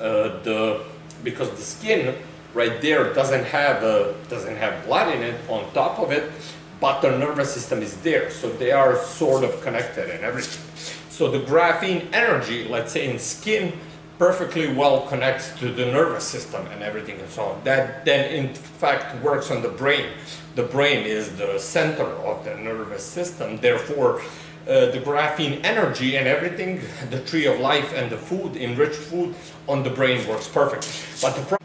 Uh, the, because the skin right there doesn't have, uh, doesn't have blood in it on top of it, but the nervous system is there, so they are sort of connected and everything. So the graphene energy, let's say in skin, perfectly well connects to the nervous system and everything and so on. That then in fact works on the brain. The brain is the center of the nervous system, therefore uh, the graphene energy and everything, the tree of life and the food, enriched food on the brain works perfect. But the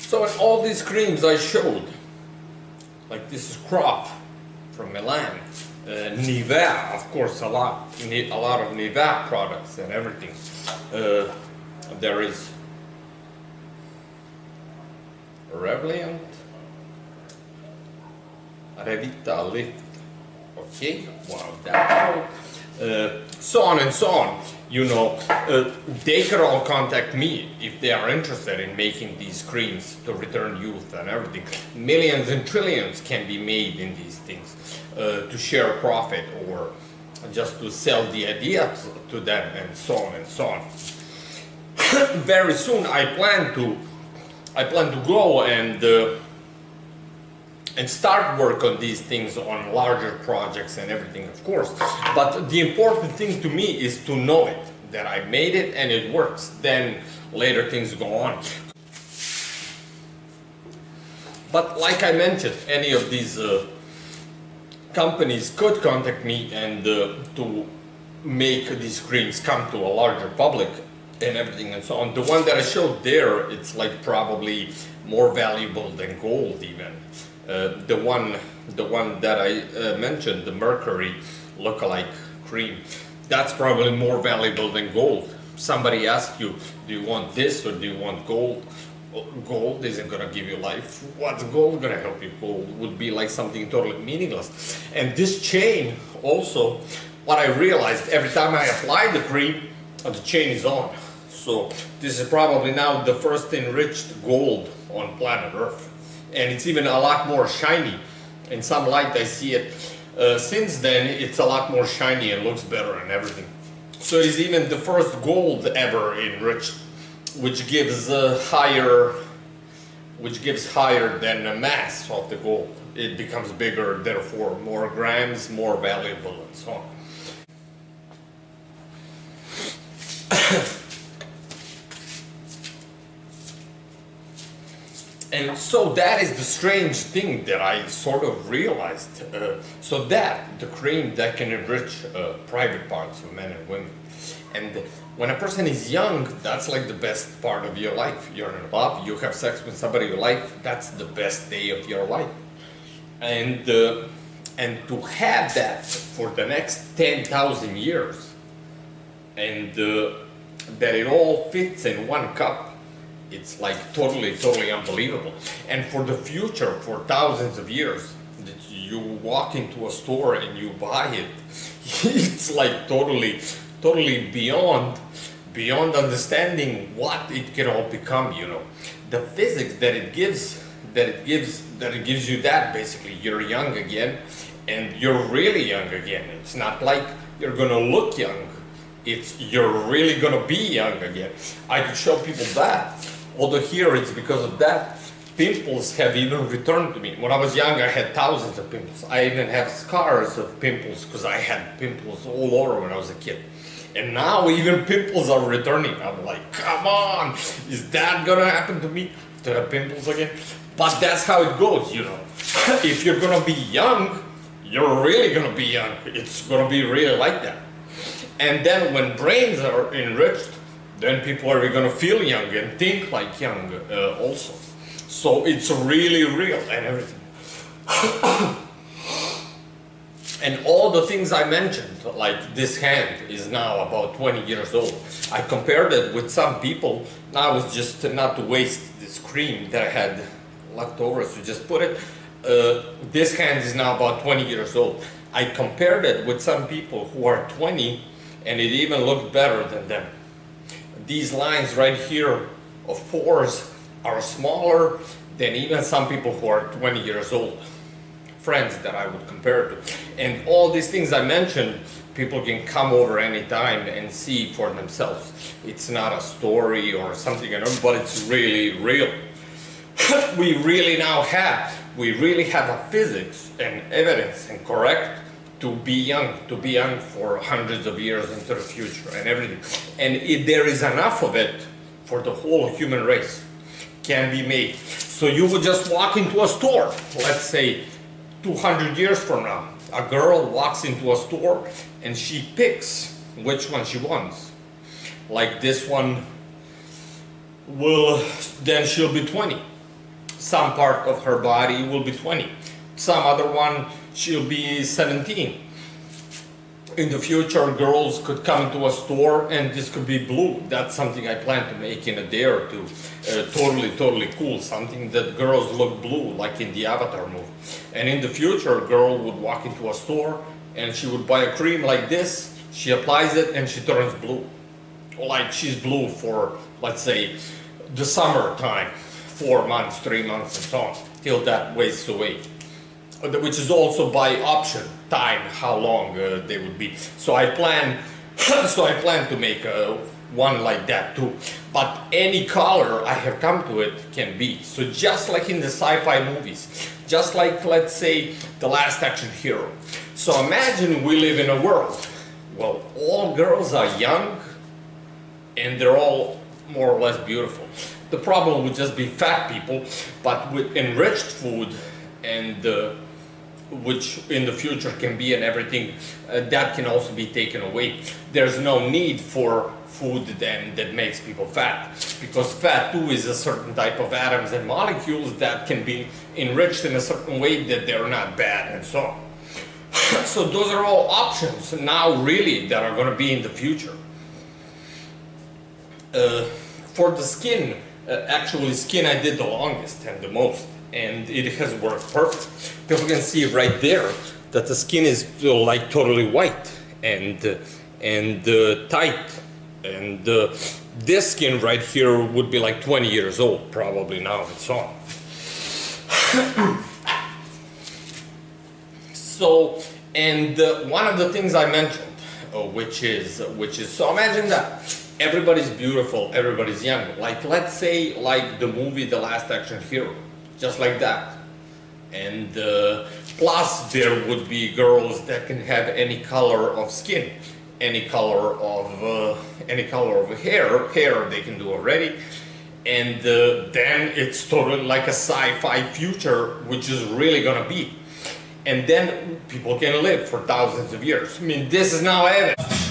so in all these creams I showed, like this is crop from Milan, uh, Nivea, of course, a lot, a lot of Nivea products and everything. Uh, there is Revliant, Revitalift, okay, wow, that uh, so on and so on. You know, uh, they can all contact me if they are interested in making these creams to return youth and everything. Millions and trillions can be made in these things to share profit or just to sell the idea to, them and so on and so on. <coughs> Very soon I plan to I plan to go and uh, and start work on these things on larger projects and everything of course. But the important thing to me is to know it that I made it and it works. Then later things go on. But like I mentioned any of these uh, companies could contact me and uh, to make these creams come to a larger public and everything and so on. The one that I showed there, it's like probably more valuable than gold even. Uh, the one, the one that I uh, mentioned, the mercury look-alike cream, that's probably more valuable than gold. Somebody asks you, do you want this or do you want gold? Gold isn't gonna give you life. What's gold gonna help you? Gold would be like something totally meaningless. And this chain also, what I realized every time I apply the cream, the chain is on. So this is probably now the first enriched gold on planet Earth. And it's even a lot more shiny. In some light I see it. Uh, since then it's a lot more shiny and looks better and everything. So it's even the first gold ever enriched, which gives a higher, which gives higher than the mass of the gold. It becomes bigger, therefore more grams, more valuable and so on. <coughs> and so that is the strange thing that I sort of realized. Uh, so that the cream that can enrich uh, private parts of men and women, and when a person is young, that's like the best part of your life. You're in love, you have sex with somebody you like. That's the best day of your life, and uh, and to have that for the next ten thousand years, and uh, that it all fits in one cup it's like totally, totally unbelievable. And for the future, for thousands of years, that you walk into a store and you buy it, <laughs> it's like totally, totally beyond, beyond understanding what it can all become. You know, the physics that it gives, that it gives, that it gives you that basically you're young again, and you're really young again. It's not like you're gonna look young. It's you're really gonna be young again. I could show people that Although here it's because of that, pimples have even returned to me. When I was young, I had thousands of pimples. I even have scars of pimples because I had pimples all over when I was a kid. And now even pimples are returning. I'm like, come on, is that gonna happen to me? To have pimples again? But that's how it goes, you know. if you're gonna be young, you're really gonna be young. It's gonna be really like that. And then when brains are enriched, then people are to feel young and think like young uh, also. So it's really real and everything. <coughs> and all the things I mentioned, like this hand is now about 20 years old. I compared it with some people. Now it's just not to waste this cream that I had left over, so just put it. Uh, this hand is now about 20 years old. I compared it with some people who are 20 and it even looked better than them these lines right here of pores are smaller than even some people who are 20 years old, friends that I would compare to. And all these things I mentioned, people can come over anytime and see for themselves. It's not a story or something, but it's really real. <coughs> we really now have, we really have a physics and evidence and correct to be young, to be young for hundreds of years into the future and everything. And if there is enough of it for the whole human race can be made. So you would just walk into a store, let's say 200 years from now, a girl walks into a store and she picks which one she wants. Like this one will, then she'll be 20. Some part of her body will be 20. Some other one, she'll be 17 in the future girls could come to a store and this could be blue. That's something i plan to make in a day or two. Uh, totally totally cool. Something that girls look blue like in the avatar movie. And in the future a girl would walk into a store and she would buy a cream like this. She applies it and she turns blue. Like she's blue for let's say the summertime four months three months and so on till that wastes away. Which is also by option time how long uh, they would be. So i plan <coughs> so i plan to make uh, one like that too. But any color i have come to it can be. So just like in the sci-fi movies just like let's say the last action hero. So imagine we live in a world well all girls are young and they're all more or less beautiful. The problem would just be fat people but with enriched food and uh, which in the future can be and everything, uh, that can also be taken away. There's no need for food then that makes people fat because fat too is a certain type of atoms and molecules that can be enriched in a certain way that they're not bad and so on. <laughs> so those are all options now really that are going to be in the future. Uh, for the skin, actually skin I did the longest and the most and it has worked perfect. People can see right there that the skin is uh, like totally white and uh, and uh, tight, and uh, this skin right here would be like 20 years old probably now so on. <coughs> so, and uh, one of the things I mentioned, uh, which is which is so imagine that everybody's beautiful, everybody's young. Like let's say like the movie The Last Action Hero just like that. And uh, plus there would be girls that can have any color of skin, any color of uh, any color of hair. Hair they can do already, and uh, then it's totally like a sci-fi future, which is really gonna be. And then people can live for thousands of years. I mean, this is now evidence.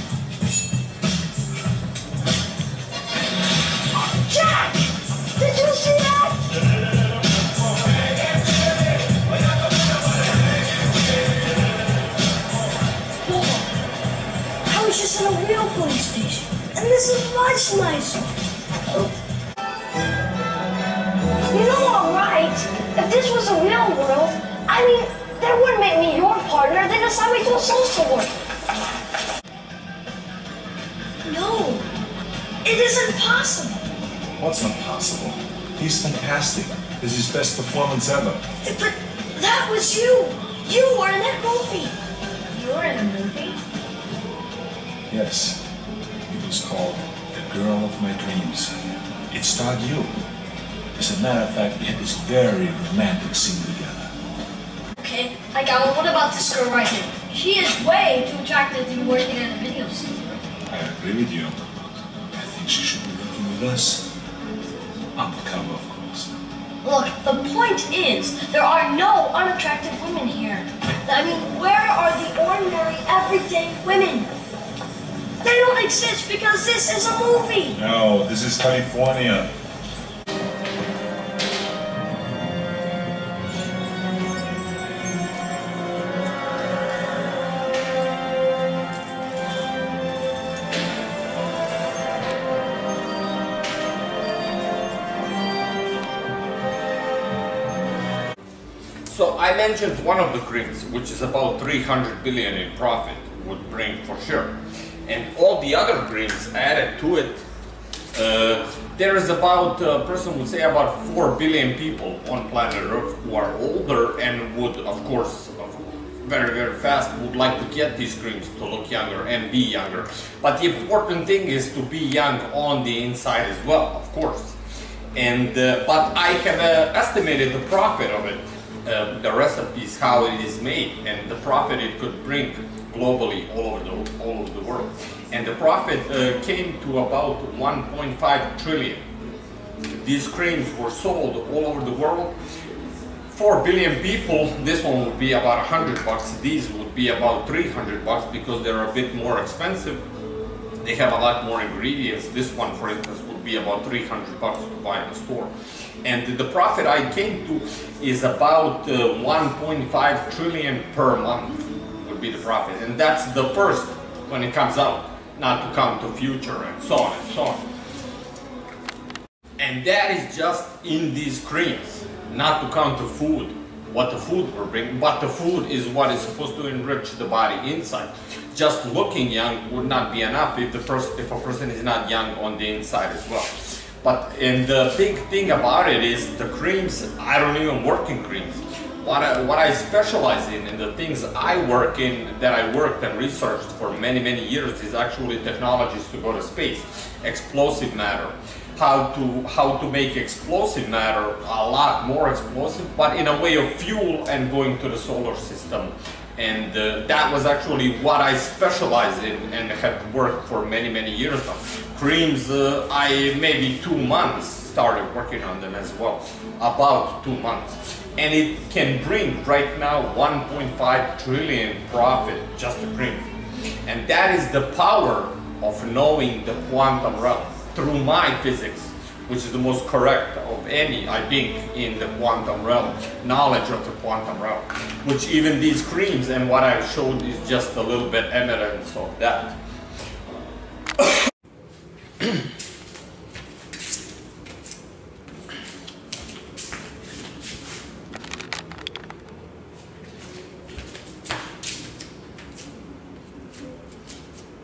This is much nicer. You know, all right. If this was a real world, I mean, they wouldn't make me your partner. They'd assign me to a social worker. No, it isn't possible. What's impossible? He's fantastic. This is his best performance ever. But that was you. You were in that movie. You were in a movie? Yes. Was called The Girl of My Dreams. It starred you. As a matter of fact, we had this very romantic scene together. Okay, I got one. What about this girl right here? She is way too attractive to be working in a video studio. I agree with you. I think she should be working with us. Undercover, of course. Look, the point is, there are no unattractive women here. I mean, where are the ordinary, everyday women? They don't exist because this is a movie. No, this is California. So I mentioned one of the creams, which is about 300 billion in profit, would bring for sure. And all the other creams added to it, uh, there is about, a person would say about 4 billion people on planet Earth who are older and would, of course, very, very fast, would like to get these creams to look younger and be younger. But the important thing is to be young on the inside as well, of course. And uh, but I have uh, estimated the profit of it, uh, the recipes, how it is made, and the profit it could bring globally all over the all over the world. And the profit uh, came to about 1.5 trillion. These creams were sold all over the world. 4 billion people, this one would be about 100 bucks. These would be about 300 bucks because they're a bit more expensive. They have a lot more ingredients. This one, for instance, would be about 300 bucks to buy in the store. And the profit I came to is about uh, 1.5 trillion per month be the profit. And that's the first when it comes out, not to come to future and so on and so on. And that is just in these creams, not to count the food, what the food will bring, but the food is what is supposed to enrich the body inside. Just looking young would not be enough if the person, if a person is not young on the inside as well. But and the big thing about it is the creams. I don't even work in creams. What I, what I specialize in and the things I work in that I worked and researched for many many years is actually technologies to go to space, explosive matter, how to how to make explosive matter a lot more explosive, but in a way of fuel and going to the solar system. And uh, that was actually what I specialized in and have worked for many many years on. Creams, uh, I maybe two months started working on them as well, about two months. And it can bring right now 1.5 trillion profit just to cream. And that is the power of knowing the quantum realm through my physics, which is the most correct of any, I think, in the quantum realm, knowledge of the quantum realm, which even these creams and what I showed is just a little bit evidence of that.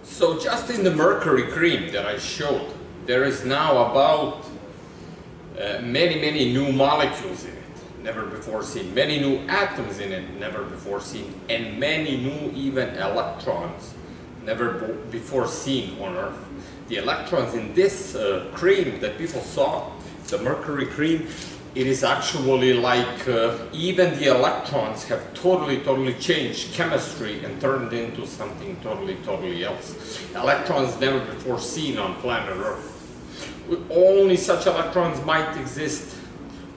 So just in the mercury cream that I showed, there is now about uh, many, many new molecules in it, never before seen. Many new atoms in it, never before seen. And many new even electrons, never before seen on Earth. The electrons in this uh, cream that people saw, the mercury cream, it is actually like uh, even the electrons have totally, totally changed chemistry and turned into something totally, totally else. Electrons never before seen on planet Earth. Only such electrons might exist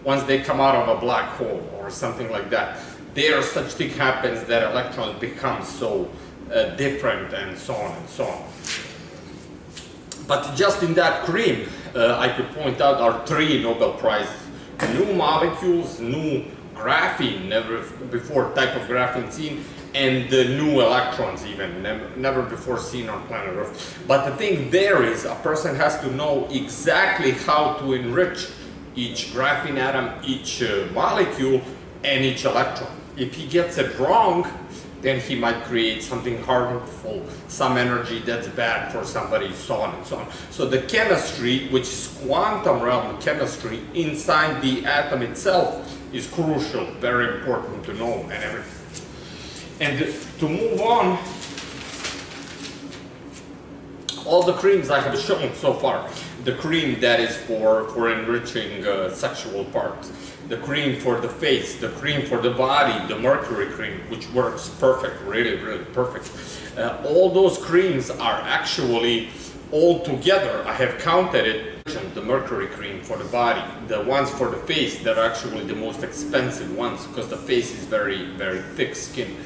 once they come out of a black hole or something like that. There, such thing happens that electrons become so uh, different and so on and so on. But just in that cream, uh, I could point out are three Nobel Prizes. New molecules, new graphene, never before type of graphene seen, and the new electrons even, never, never before seen on planet Earth. But the thing there is a person has to know exactly how to enrich each graphene atom, each uh, molecule, and each electron. If he gets it wrong, then he might create something harmful, some energy that's bad for somebody, so on and so on. So the chemistry, which is quantum realm chemistry inside the atom itself, is crucial, very important to know and everything. And to move on, all the creams I have shown so far, the cream that is for, for enriching uh, sexual parts, the cream for the face, the cream for the body, the mercury cream, which works perfect, really, really perfect. Uh, all those creams are actually all together, I have counted it, the mercury cream for the body, the ones for the face that are actually the most expensive ones because the face is very, very thick skin.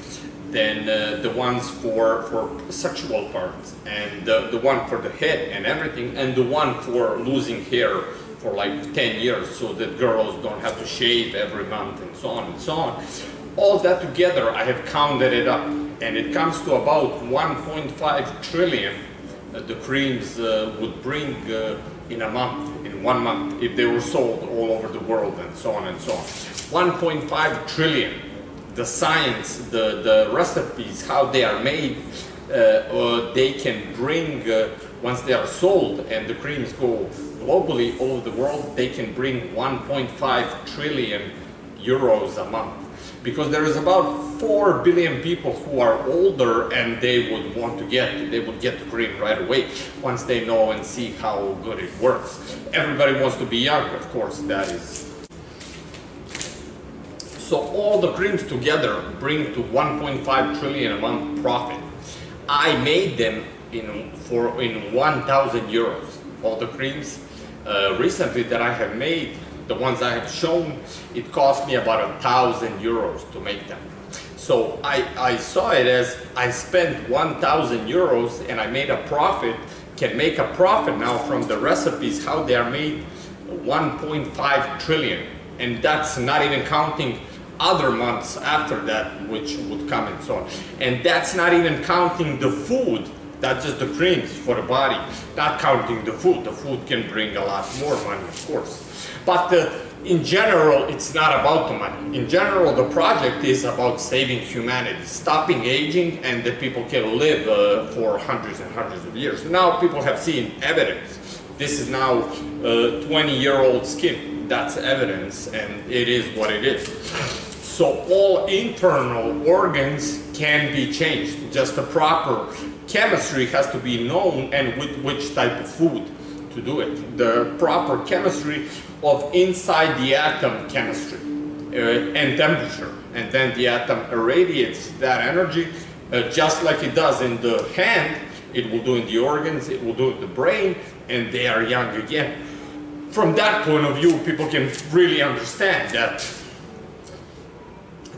Then uh, the ones for, for sexual parts and the, the one for the head and everything and the one for losing hair for like 10 years so that girls don't have to shave every month and so on and so on. All that together, I have counted it up and it comes to about 1.5 trillion that the creams uh, would bring uh, in a month, in one month, if they were sold all over the world and so on and so on. 1.5 trillion. The science, the, the recipes, how they are made, uh, they can bring, uh, once they are sold and the creams go globally all over the world, they can bring 1.5 trillion euros a month. because there is about 4 billion people who are older and they would want to get, they would get the cream right away once they know and see how good it works. Everybody wants to be young, of course, that is so all the creams together bring to 1.5 trillion a month profit. I made them in for in 1,000 euros. All the creams uh, recently that I have made, the ones I have shown, it cost me about a thousand euros to make them. So I, I saw it as I spent 1,000 euros and I made a profit, can make a profit now from the recipes, how they are made 1.5 trillion. And that's not even counting other months after that which would come and so on. And that's not even counting the food, that's just the creams for the body, not counting the food. The food can bring a lot more money, of course. But uh, in general, it's not about the money. In general, the project is about saving humanity, stopping aging, and that people can live uh, for hundreds and hundreds of years. Now people have seen evidence. This is now 20-year-old skin. That's evidence, and it is what it is. So all internal organs can be changed. Just the proper chemistry has to be known and with which type of food to do it. The proper chemistry of inside the atom chemistry uh, and temperature. And then the atom irradiates that energy uh, just like it does in the hand, it will do in the organs, it will do in the brain, and they are young again. From that point of view, people can really understand that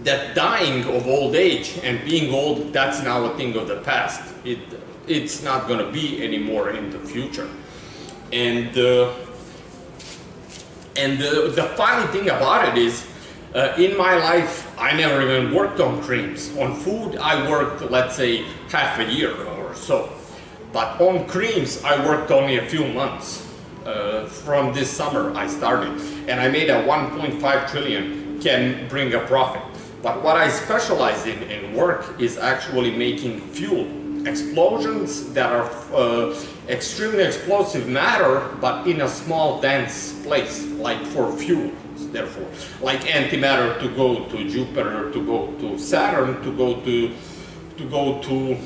that dying of old age and being old, that's now a thing of the past. It, it's not going to be anymore in the future. And, uh, and the, the funny thing about it is, uh, in my life, I never even worked on creams. On food, I worked, let's say, half a year or so. But on creams, I worked only a few months. Uh, from this summer, I started. And I made a 1.5 trillion can bring a profit. But what I specialize in in work is actually making fuel. Explosions that are uh, extremely explosive matter, but in a small dense place, like for fuel, therefore. Like antimatter to go to Jupiter, to go to Saturn, to go to to go to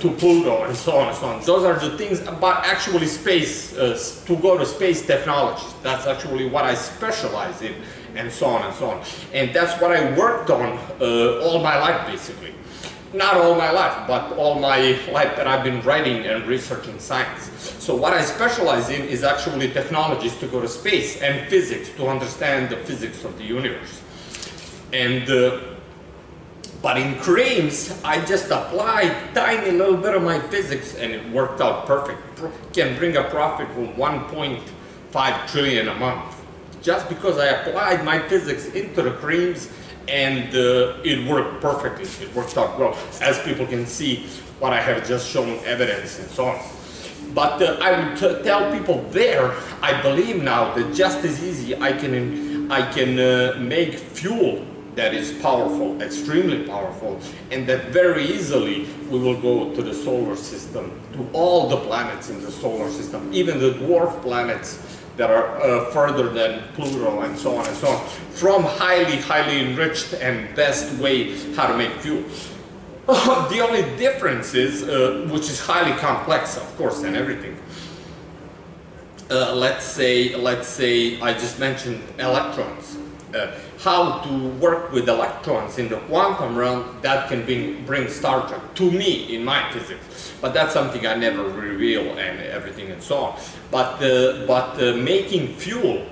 to Pluto and so on and so on. Those are the things, but actually space, uh, to go to space technologies. That's actually what I specialize in and so on and so on. And that's what I worked on uh, all my life basically. Not all my life, but all my life that I've been writing and researching science. So what I specialize in is actually technologies to go to space and physics to understand the physics of the universe. And uh, but in creams, I just applied tiny little bit of my physics and it worked out perfect. Can bring a profit of 1.5 trillion a month. Just because I applied my physics into the creams and uh, it worked perfectly. It worked out well. As people can see, what I have just shown evidence and so on. But uh, I would tell people there, I believe now that just as easy I can, I can uh, make fuel that is powerful, extremely powerful, and that very easily we will go to the solar system, to all the planets in the solar system, even the dwarf planets that are uh, further than Pluto and so on and so on, from highly, highly enriched and best way how to make fuel. <laughs> the only difference is, uh, which is highly complex, of course, and everything. Uh, let's say, let's say, I just mentioned electrons. Uh, how to work with electrons in the quantum realm, that can bring, bring Star Trek to me in my physics. But that's something I never reveal and everything and so on. But, uh, but uh, making fuel,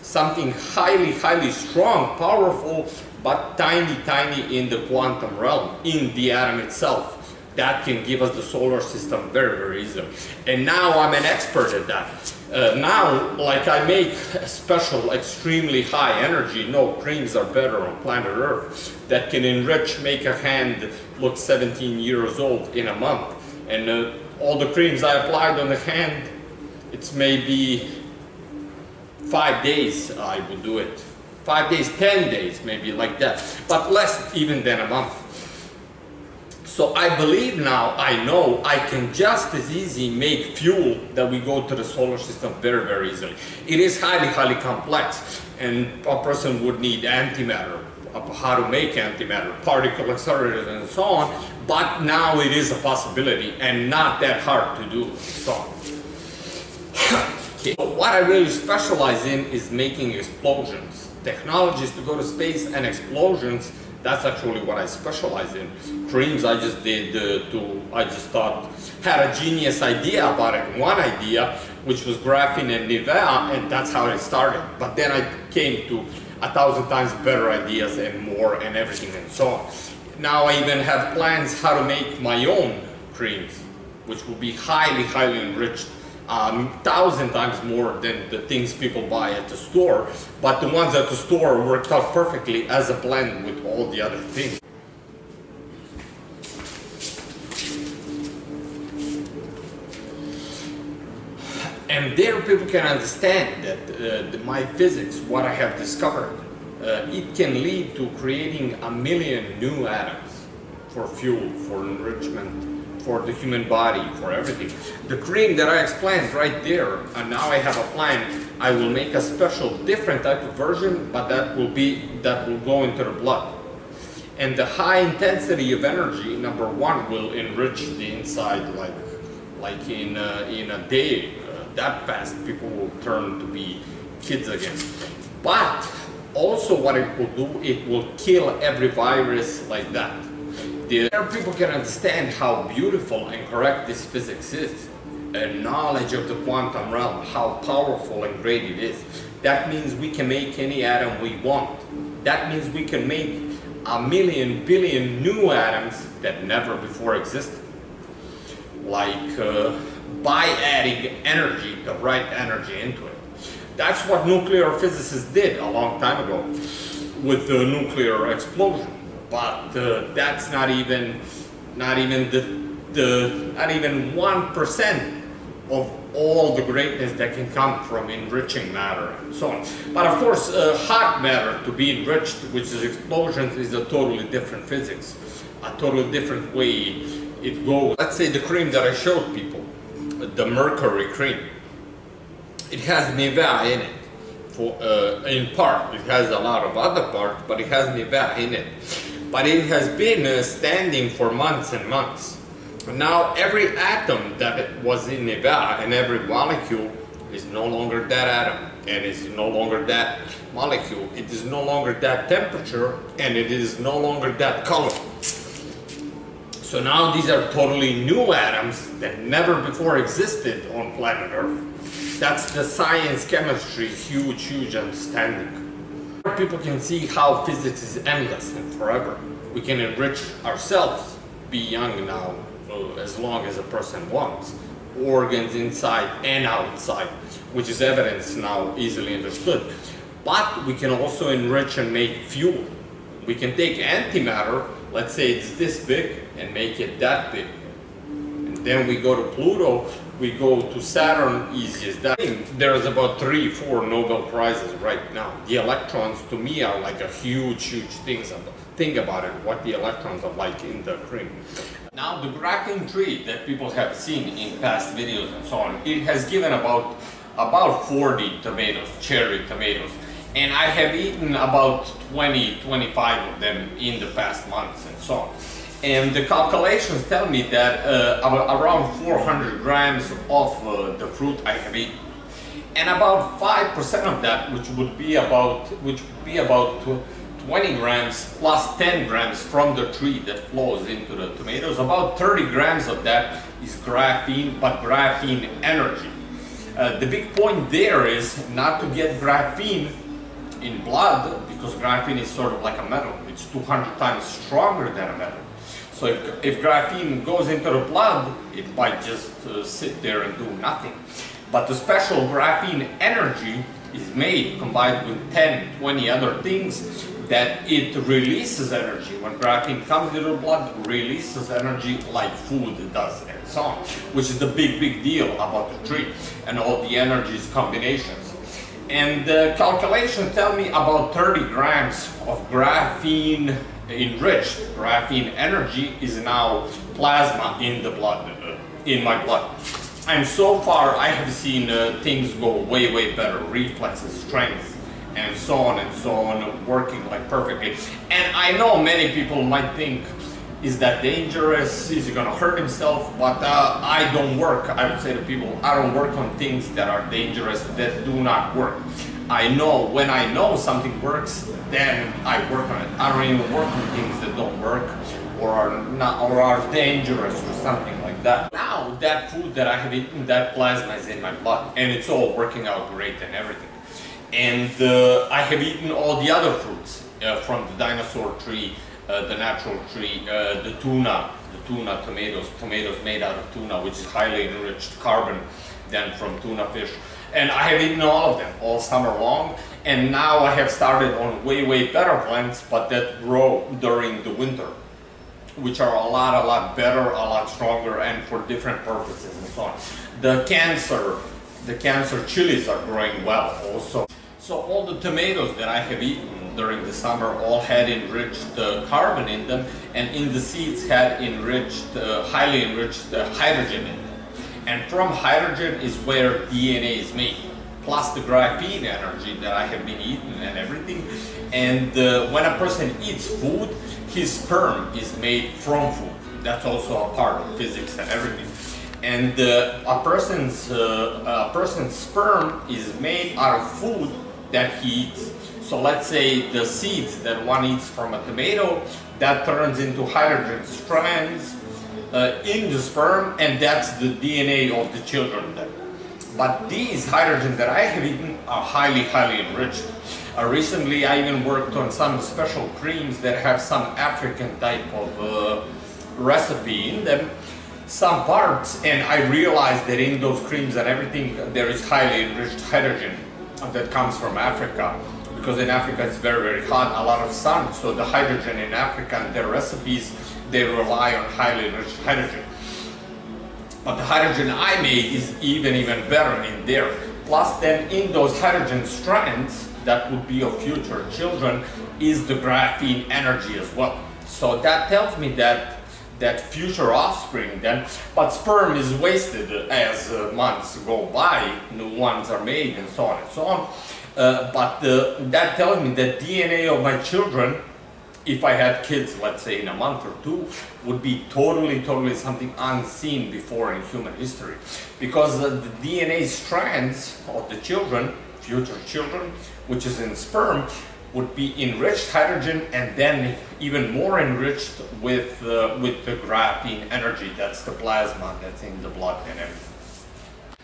something highly, highly strong, powerful, but tiny, tiny in the quantum realm, in the atom itself. That can give us the solar system very, very easily. And now I'm an expert at that. Uh, now, like I make special, extremely high energy, no creams are better on planet Earth, that can enrich, make a hand look 17 years old in a month. And uh, all the creams I applied on the hand, it's maybe five days I would do it. Five days, 10 days, maybe like that. But less even than a month. So I believe now, I know, I can just as easy make fuel that we go to the solar system very, very easily. It is highly, highly complex, and a person would need antimatter, how to make antimatter, particle accelerators and so on, but now it is a possibility and not that hard to do, so okay. <coughs> so what I really specialize in is making explosions. Technologies to go to space and explosions, that's actually what I specialize in. Dreams I just did uh, to, I just thought, had a genius idea about it, one idea, which was graphene and Nivea, and that's how it started. But then I came to a thousand times better ideas and more and everything and so on. Now I even have plans how to make my own creams, which will be highly, highly enriched, um, thousand times more than the things people buy at the store. But the ones at the store worked out perfectly as a blend with all the other things. And there people can understand that uh, the, my physics, what I have discovered, uh, it can lead to creating a million new atoms for fuel, for enrichment, for the human body, for everything. The cream that I explained right there, and now I have a plan, I will make a special different type of version, but that will be, that will go into the blood. And the high intensity of energy, number one, will enrich the inside like, like in, uh, in a day, that fast, people will turn to be kids again. But also what it will do, it will kill every virus like that. The people can understand how beautiful and correct this physics is. And knowledge of the quantum realm, how powerful and great it is. That means we can make any atom we want. That means we can make a million billion new atoms that never before existed. Like uh, by adding energy, the right energy into it. That's what nuclear physicists did a long time ago with the nuclear explosion. But uh, that's not even, not even the, the, not even one percent of all the greatness that can come from enriching matter and so on. But of course, uh, hot matter to be enriched, which is explosions, is a totally different physics, a totally different way it goes. Let's say the cream that I showed people the mercury cream. It has Nivea in it, for, uh, in part. It has a lot of other parts, but it has Nivea in it. But it has been uh, standing for months and months. Now every atom that was in Nivea and every molecule is no longer that atom and is no longer that molecule. It is no longer that temperature and it is no longer that color. So now these are totally new atoms that never before existed on planet Earth. That's the science chemistry huge, huge understanding. People can see how physics is endless and forever. We can enrich ourselves, be young now, uh, as long as a person wants. Organs inside and outside, which is evidence now easily understood. But we can also enrich and make fuel. We can take antimatter let's say it's this big and make it that big. And then we go to Pluto, we go to Saturn easiest. That there's about three, four Nobel Prizes right now. The electrons to me are like a huge, huge thing. Think about it, what the electrons are like in the cream. Now the graphene tree that people have seen in past videos and so on, it has given about about 40 tomatoes, cherry tomatoes and I have eaten about 20, 25 of them in the past months and so on. And the calculations tell me that uh, around 400 grams of uh, the fruit I have eaten. And about 5% of that, which would be about, which would be about 20 grams plus 10 grams from the tree that flows into the tomatoes, about 30 grams of that is graphene, but graphene energy. Uh, the big point there is not to get graphene in blood, because graphene is sort of like a metal, it's 200 times stronger than a metal. So if, if graphene goes into the blood, it might just uh, sit there and do nothing. But the special graphene energy is made combined with 10, 20 other things that it releases energy. When graphene comes into the blood, releases energy like food does and so on, which is the big, big deal about the tree and all the energies combinations. And the calculations tell me about 30 grams of graphene enriched graphene energy is now plasma in the blood, uh, in my blood. And so far I have seen uh, things go way, way better, reflexes, strength, and so on and so on, working like perfectly. And I know many people might think, is that dangerous? Is he gonna hurt himself? But uh, I don't work. I would say to people, I don't work on things that are dangerous, that do not work. I know when I know something works, then I work on it. I don't even work on things that don't work or are not or are dangerous or something like that. Now that food that I have eaten, that plasma is in my blood, and it's all working out great and everything. And uh, I have eaten all the other fruits uh, from the dinosaur tree, uh, the natural tree, uh, the tuna, the tuna tomatoes, tomatoes made out of tuna, which is highly enriched carbon than from tuna fish. And I have eaten all of them all summer long. And now I have started on way, way better plants, but that grow during the winter, which are a lot, a lot better, a lot stronger, and for different purposes and so on. The cancer, the cancer chilies are growing well also. So all the tomatoes that I have eaten during the summer all had enriched uh, carbon in them, and in the seeds had enriched, uh, highly enriched uh, hydrogen in them. And from hydrogen is where DNA is made, plus the graphene energy that I have been eating and everything. And uh, when a person eats food, his sperm is made from food. That's also a part of physics and everything. And uh, a person's uh, a person's sperm is made out of food that he eats. So let's say the seeds that one eats from a tomato, that turns into hydrogen strands uh, in the sperm, and that's the DNA of the children. But these hydrogen that I have eaten are highly, highly enriched. Uh, recently, I even worked on some special creams that have some African type of uh, recipe in them, some parts, and I realized that in those creams and everything, there is highly enriched hydrogen that comes from Africa. Because in Africa it's very, very hot, a lot of sun, so the hydrogen in Africa and their recipes, they rely on highly enriched hydrogen. But the hydrogen I made is even, even better in there. Plus then in those hydrogen strands, that would be of future children, is the graphene energy as well. So that tells me that that future offspring then, but sperm is wasted as uh, months go by, new ones are made and so on and so on. Uh, but that tells me that DNA of my children if I had kids, let's say in a month or two, would be totally, totally something unseen before in human history. Because the DNA strands of the children, future children, which is in sperm, would be enriched hydrogen and then even more enriched with, uh, with the graphene energy, that's the plasma that's in the blood and everything.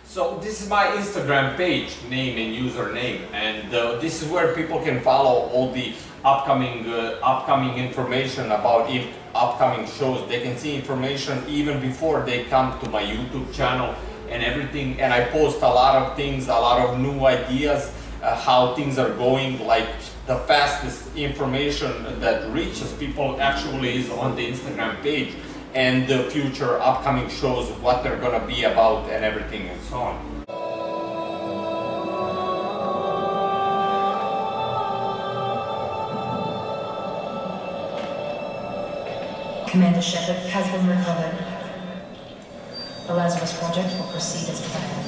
So this is my Instagram page, name and username, and uh, this is where people can follow all the upcoming uh, upcoming information about if upcoming shows. They can see information even before they come to my YouTube channel and everything. And I post a lot of things, a lot of new ideas, uh, how things are going. Like the fastest information that reaches people actually is on the Instagram page and the future upcoming shows, what they're gonna be about and everything and so on. Commander Shepard has been recovered. The Lazarus Project will proceed as planned.